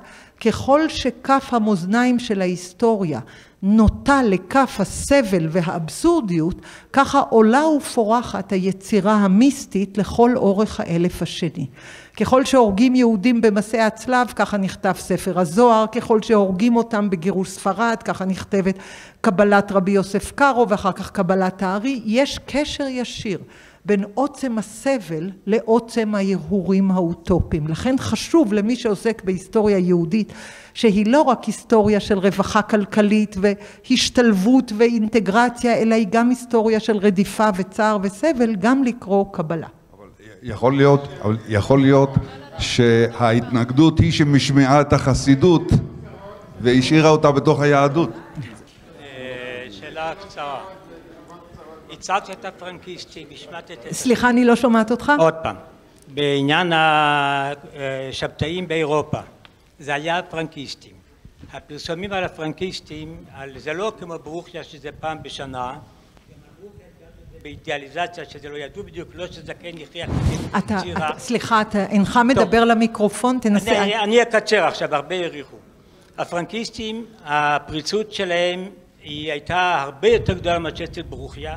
ככל שכף המאזניים של ההיסטוריה נוטה לכף הסבל והאבסורדיות, ככה עולה ופורחת היצירה המיסטית לכל אורך האלף השני. ככל שהורגים יהודים במסעי הצלב, ככה נכתב ספר הזוהר, ככל שהורגים אותם בגירוש ספרד, ככה נכתבת קבלת רבי יוסף קארו ואחר כך קבלת הארי, יש קשר ישיר בין עוצם הסבל לעוצם ההרהורים האוטופיים. לכן חשוב למי שעוסק בהיסטוריה יהודית, שהיא לא רק היסטוריה של רווחה כלכלית והשתלבות ואינטגרציה, אלא היא גם היסטוריה של רדיפה וצער וסבל, גם לקרוא קבלה. יכול להיות, יכול להיות שההתנגדות היא שמשמעה את החסידות והשאירה אותה בתוך היהדות. שאלה קצרה. הצעת את הפרנקיסטים, השמטת את... סליחה, אני לא שומעת אותך. עוד פעם. בעניין השבתאים באירופה, זה היה הפרנקיסטים. הפרסומים על הפרנקיסטים, זה לא כמו ברוכיה שזה פעם בשנה, באידיאליזציה שזה לא ידעו בדיוק, לא שזקן יחיה אתה, אתה, סליחה, אתה אינך מדבר טוב. למיקרופון, תנסה... אני, אני, אני אקצר עכשיו, הרבה העריכו. הפרנקיסטים, הפריצות שלהם היא הייתה הרבה יותר גדולה מאשר אצל ברוכיה,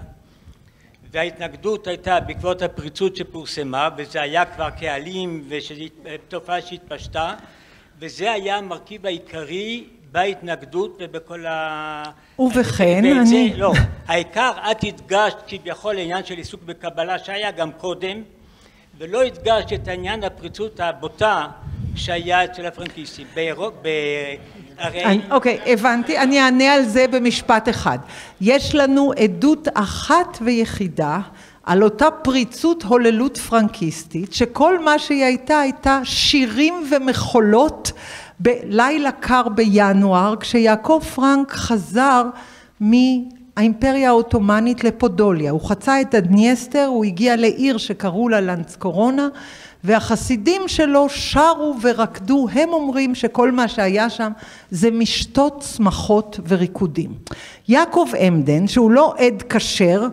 וההתנגדות הייתה בעקבות הפריצות שפורסמה, וזה היה כבר קהלים ותופעה שהתפשטה, וזה היה המרכיב העיקרי בהתנגדות ובכל ה... ובכן, אני... לא, העיקר את הדגשת כביכול לעניין של עיסוק בקבלה שהיה גם קודם, ולא הדגשת את העניין הפריצות הבוטה שהיה אצל הפרנקיסטים. הרי... אוקיי, הבנתי. אני אענה על זה במשפט אחד. יש לנו עדות אחת ויחידה על אותה פריצות הוללות פרנקיסטית, שכל מה שהיא הייתה, הייתה שירים ומחולות בלילה קר בינואר, כשיעקב פרנק חזר מהאימפריה העות'מאנית לפודוליה. הוא חצה את הדניאסטר, הוא הגיע לעיר שקראו לה לנצקורונה, והחסידים שלו שרו ורקדו, הם אומרים שכל מה שהיה שם זה משתות שמחות וריקודים. יעקב עמדן, שהוא לא עד כשר,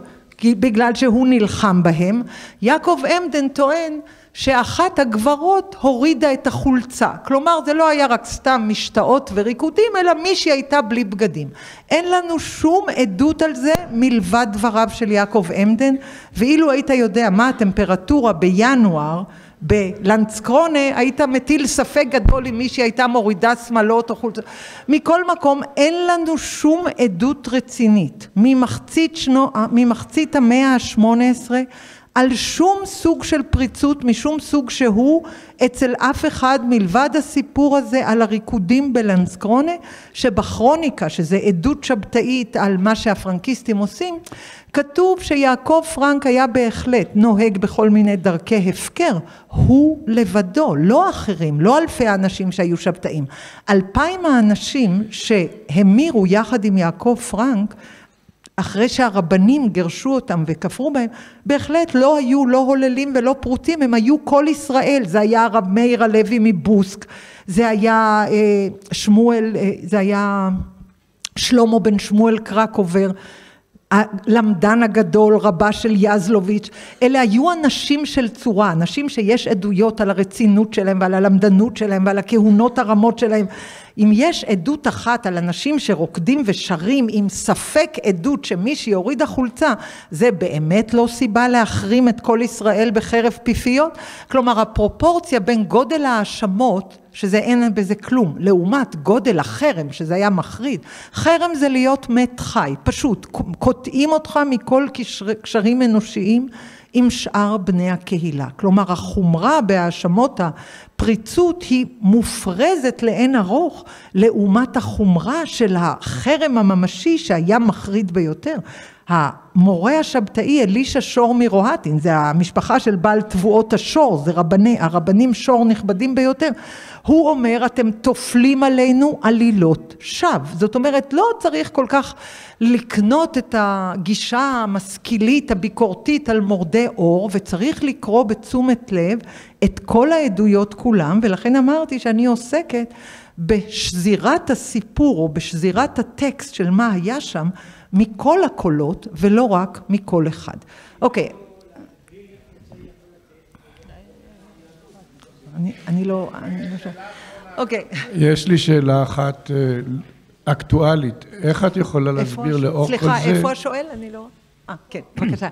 בגלל שהוא נלחם בהם, יעקב עמדן טוען שאחת הגברות הורידה את החולצה. כלומר, זה לא היה רק סתם משתאות וריקודים, אלא מישהי הייתה בלי בגדים. אין לנו שום עדות על זה מלבד דבריו של יעקב עמדן, ואילו היית יודע מה הטמפרטורה בינואר, בלנצקרונה היית מטיל ספק גדול אם מישהי הייתה מורידה שמלות או חולצות. מכל מקום אין לנו שום עדות רצינית ממחצית, שנו, ממחצית המאה השמונה עשרה על שום סוג של פריצות משום סוג שהוא אצל אף אחד מלבד הסיפור הזה על הריקודים בלנסקרונה שבכרוניקה שזה עדות שבתאית על מה שהפרנקיסטים עושים כתוב שיעקב פרנק היה בהחלט נוהג בכל מיני דרכי הפקר. הוא לבדו לא אחרים לא אלפי האנשים שהיו שבתאים אלפיים האנשים שהמירו יחד עם יעקב פרנק אחרי שהרבנים גירשו אותם וכפרו בהם, בהחלט לא היו לא הוללים ולא פרוטים, הם היו כל ישראל, זה היה הרב מאיר הלוי מבוסק, זה היה אה, שמואל, אה, זה היה שלמה בן שמואל קרקובר, הלמדן הגדול, רבה של יזלוביץ', אלה היו אנשים של צורה, אנשים שיש עדויות על הרצינות שלהם ועל הלמדנות שלהם ועל הכהונות הרמות שלהם. אם יש עדות אחת על אנשים שרוקדים ושרים עם ספק עדות שמישהי הורידה חולצה, זה באמת לא סיבה להחרים את כל ישראל בחרב פיפיות? כלומר הפרופורציה בין גודל ההאשמות שזה אין בזה כלום, לעומת גודל החרם, שזה היה מחריד. חרם זה להיות מת חי, פשוט, קוטעים אותך מכל קשרים אנושיים עם שאר בני הקהילה. כלומר, החומרה בהאשמות הפריצות היא מופרזת לאין ארוך לעומת החומרה של החרם הממשי שהיה מחריד ביותר. המורה השבתאי אלישע שור מרוהטין, זה המשפחה של בעל תבואות השור, זה רבני, הרבנים שור נכבדים ביותר, הוא אומר אתם טופלים עלינו עלילות שווא, זאת אומרת לא צריך כל כך לקנות את הגישה המשכילית הביקורתית על מורדי אור וצריך לקרוא בתשומת לב את כל העדויות כולם ולכן אמרתי שאני עוסקת בשזירת הסיפור או בשזירת הטקסט של מה היה שם מכל הקולות ולא רק מכל אחד. אוקיי. אני, אני לא, אני לא אוקיי. יש לי שאלה אחת אה, אקטואלית. איך את יכולה להסביר לאור כל זה... סליחה, איפה השואל? אני לא... אה, כן, בבקשה.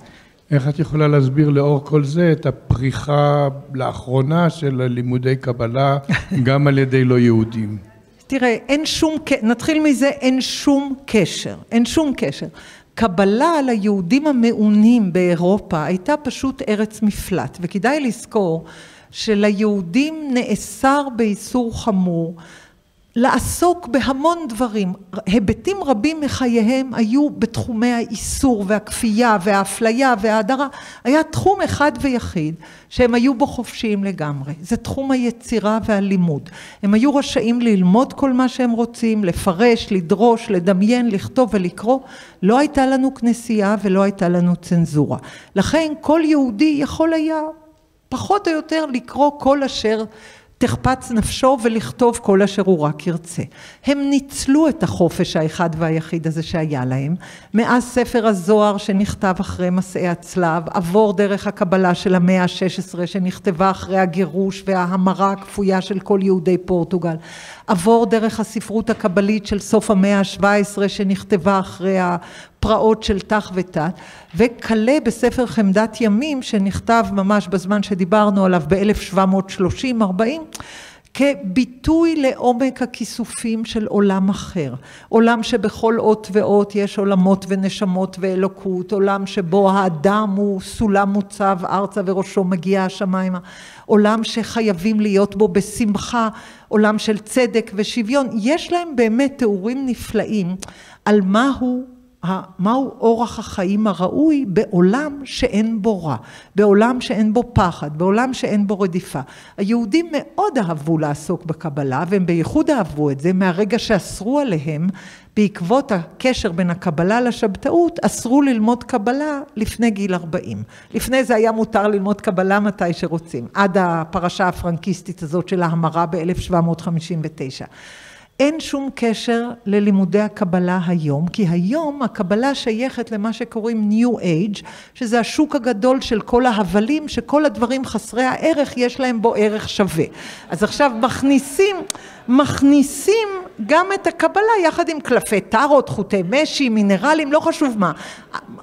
איך את יכולה להסביר לאור כל זה את הפריחה לאחרונה של לימודי קבלה גם על ידי לא יהודים? תראה, אין שום, נתחיל מזה, אין שום קשר, אין שום קשר. קבלה ליהודים המעונים באירופה הייתה פשוט ארץ מפלט, וכדאי לזכור שליהודים נאסר באיסור חמור לעסוק בהמון דברים. היבטים רבים מחייהם היו בתחומי האיסור והכפייה והאפליה וההדרה. היה תחום אחד ויחיד שהם היו בו חופשיים לגמרי. זה תחום היצירה והלימוד. הם היו רשאים ללמוד כל מה שהם רוצים, לפרש, לדרוש, לדמיין, לכתוב ולקרוא. לא הייתה לנו כנסייה ולא הייתה לנו צנזורה. לכן כל יהודי יכול היה פחות או יותר לקרוא כל אשר תחפץ נפשו ולכתוב כל אשר הוא רק ירצה. הם ניצלו את החופש האחד והיחיד הזה שהיה להם, מאז ספר הזוהר שנכתב אחרי מסעי הצלב, עבור דרך הקבלה של המאה ה-16 שנכתבה אחרי הגירוש וההמרה הכפויה של כל יהודי פורטוגל, עבור דרך הספרות הקבלית של סוף המאה ה-17 שנכתבה אחרי הפרעות של ת"ח ות"ת, וכלה בספר חמדת ימים שנכתב ממש בזמן שדיברנו עליו ב-1730-40 כביטוי לעומק הכיסופים של עולם אחר. עולם שבכל אות ואות יש עולמות ונשמות ואלוקות, עולם שבו האדם הוא סולם מוצב ארצה וראשו מגיע השמיימה, עולם שחייבים להיות בו בשמחה, עולם של צדק ושוויון. יש להם באמת תיאורים נפלאים על מהו מהו אורח החיים הראוי בעולם שאין בו רע, בעולם שאין בו פחד, בעולם שאין בו רדיפה. היהודים מאוד אהבו לעסוק בקבלה, והם בייחוד אהבו את זה מהרגע שאסרו עליהם, בעקבות הקשר בין הקבלה לשבתאות, אסרו ללמוד קבלה לפני גיל 40. לפני זה היה מותר ללמוד קבלה מתי שרוצים, עד הפרשה הפרנקיסטית הזאת של ההמרה ב-1759. אין שום קשר ללימודי הקבלה היום, כי היום הקבלה שייכת למה שקוראים New Age, שזה השוק הגדול של כל ההבלים, שכל הדברים חסרי הערך יש להם בו ערך שווה. אז עכשיו מכניסים, מכניסים גם את הקבלה יחד עם קלפי טארות, חוטי משי, מינרלים, לא חשוב מה.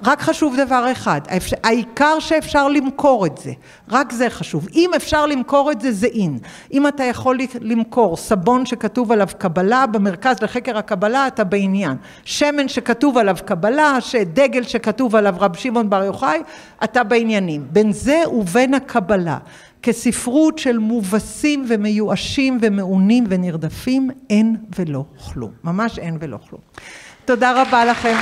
רק חשוב דבר אחד, העיקר שאפשר למכור את זה, רק זה חשוב. אם אפשר למכור את זה, זה אין. אם אתה יכול למכור סבון שכתוב עליו קבלה, במרכז לחקר הקבלה אתה בעניין. שמן שכתוב עליו קבלה, דגל שכתוב עליו רב שמעון בר יוחאי, אתה בעניינים. בין זה ובין הקבלה. כספרות של מובסים ומיואשים ומעונים ונרדפים, אין ולא כלום. ממש אין ולא כלום. תודה רבה לכם.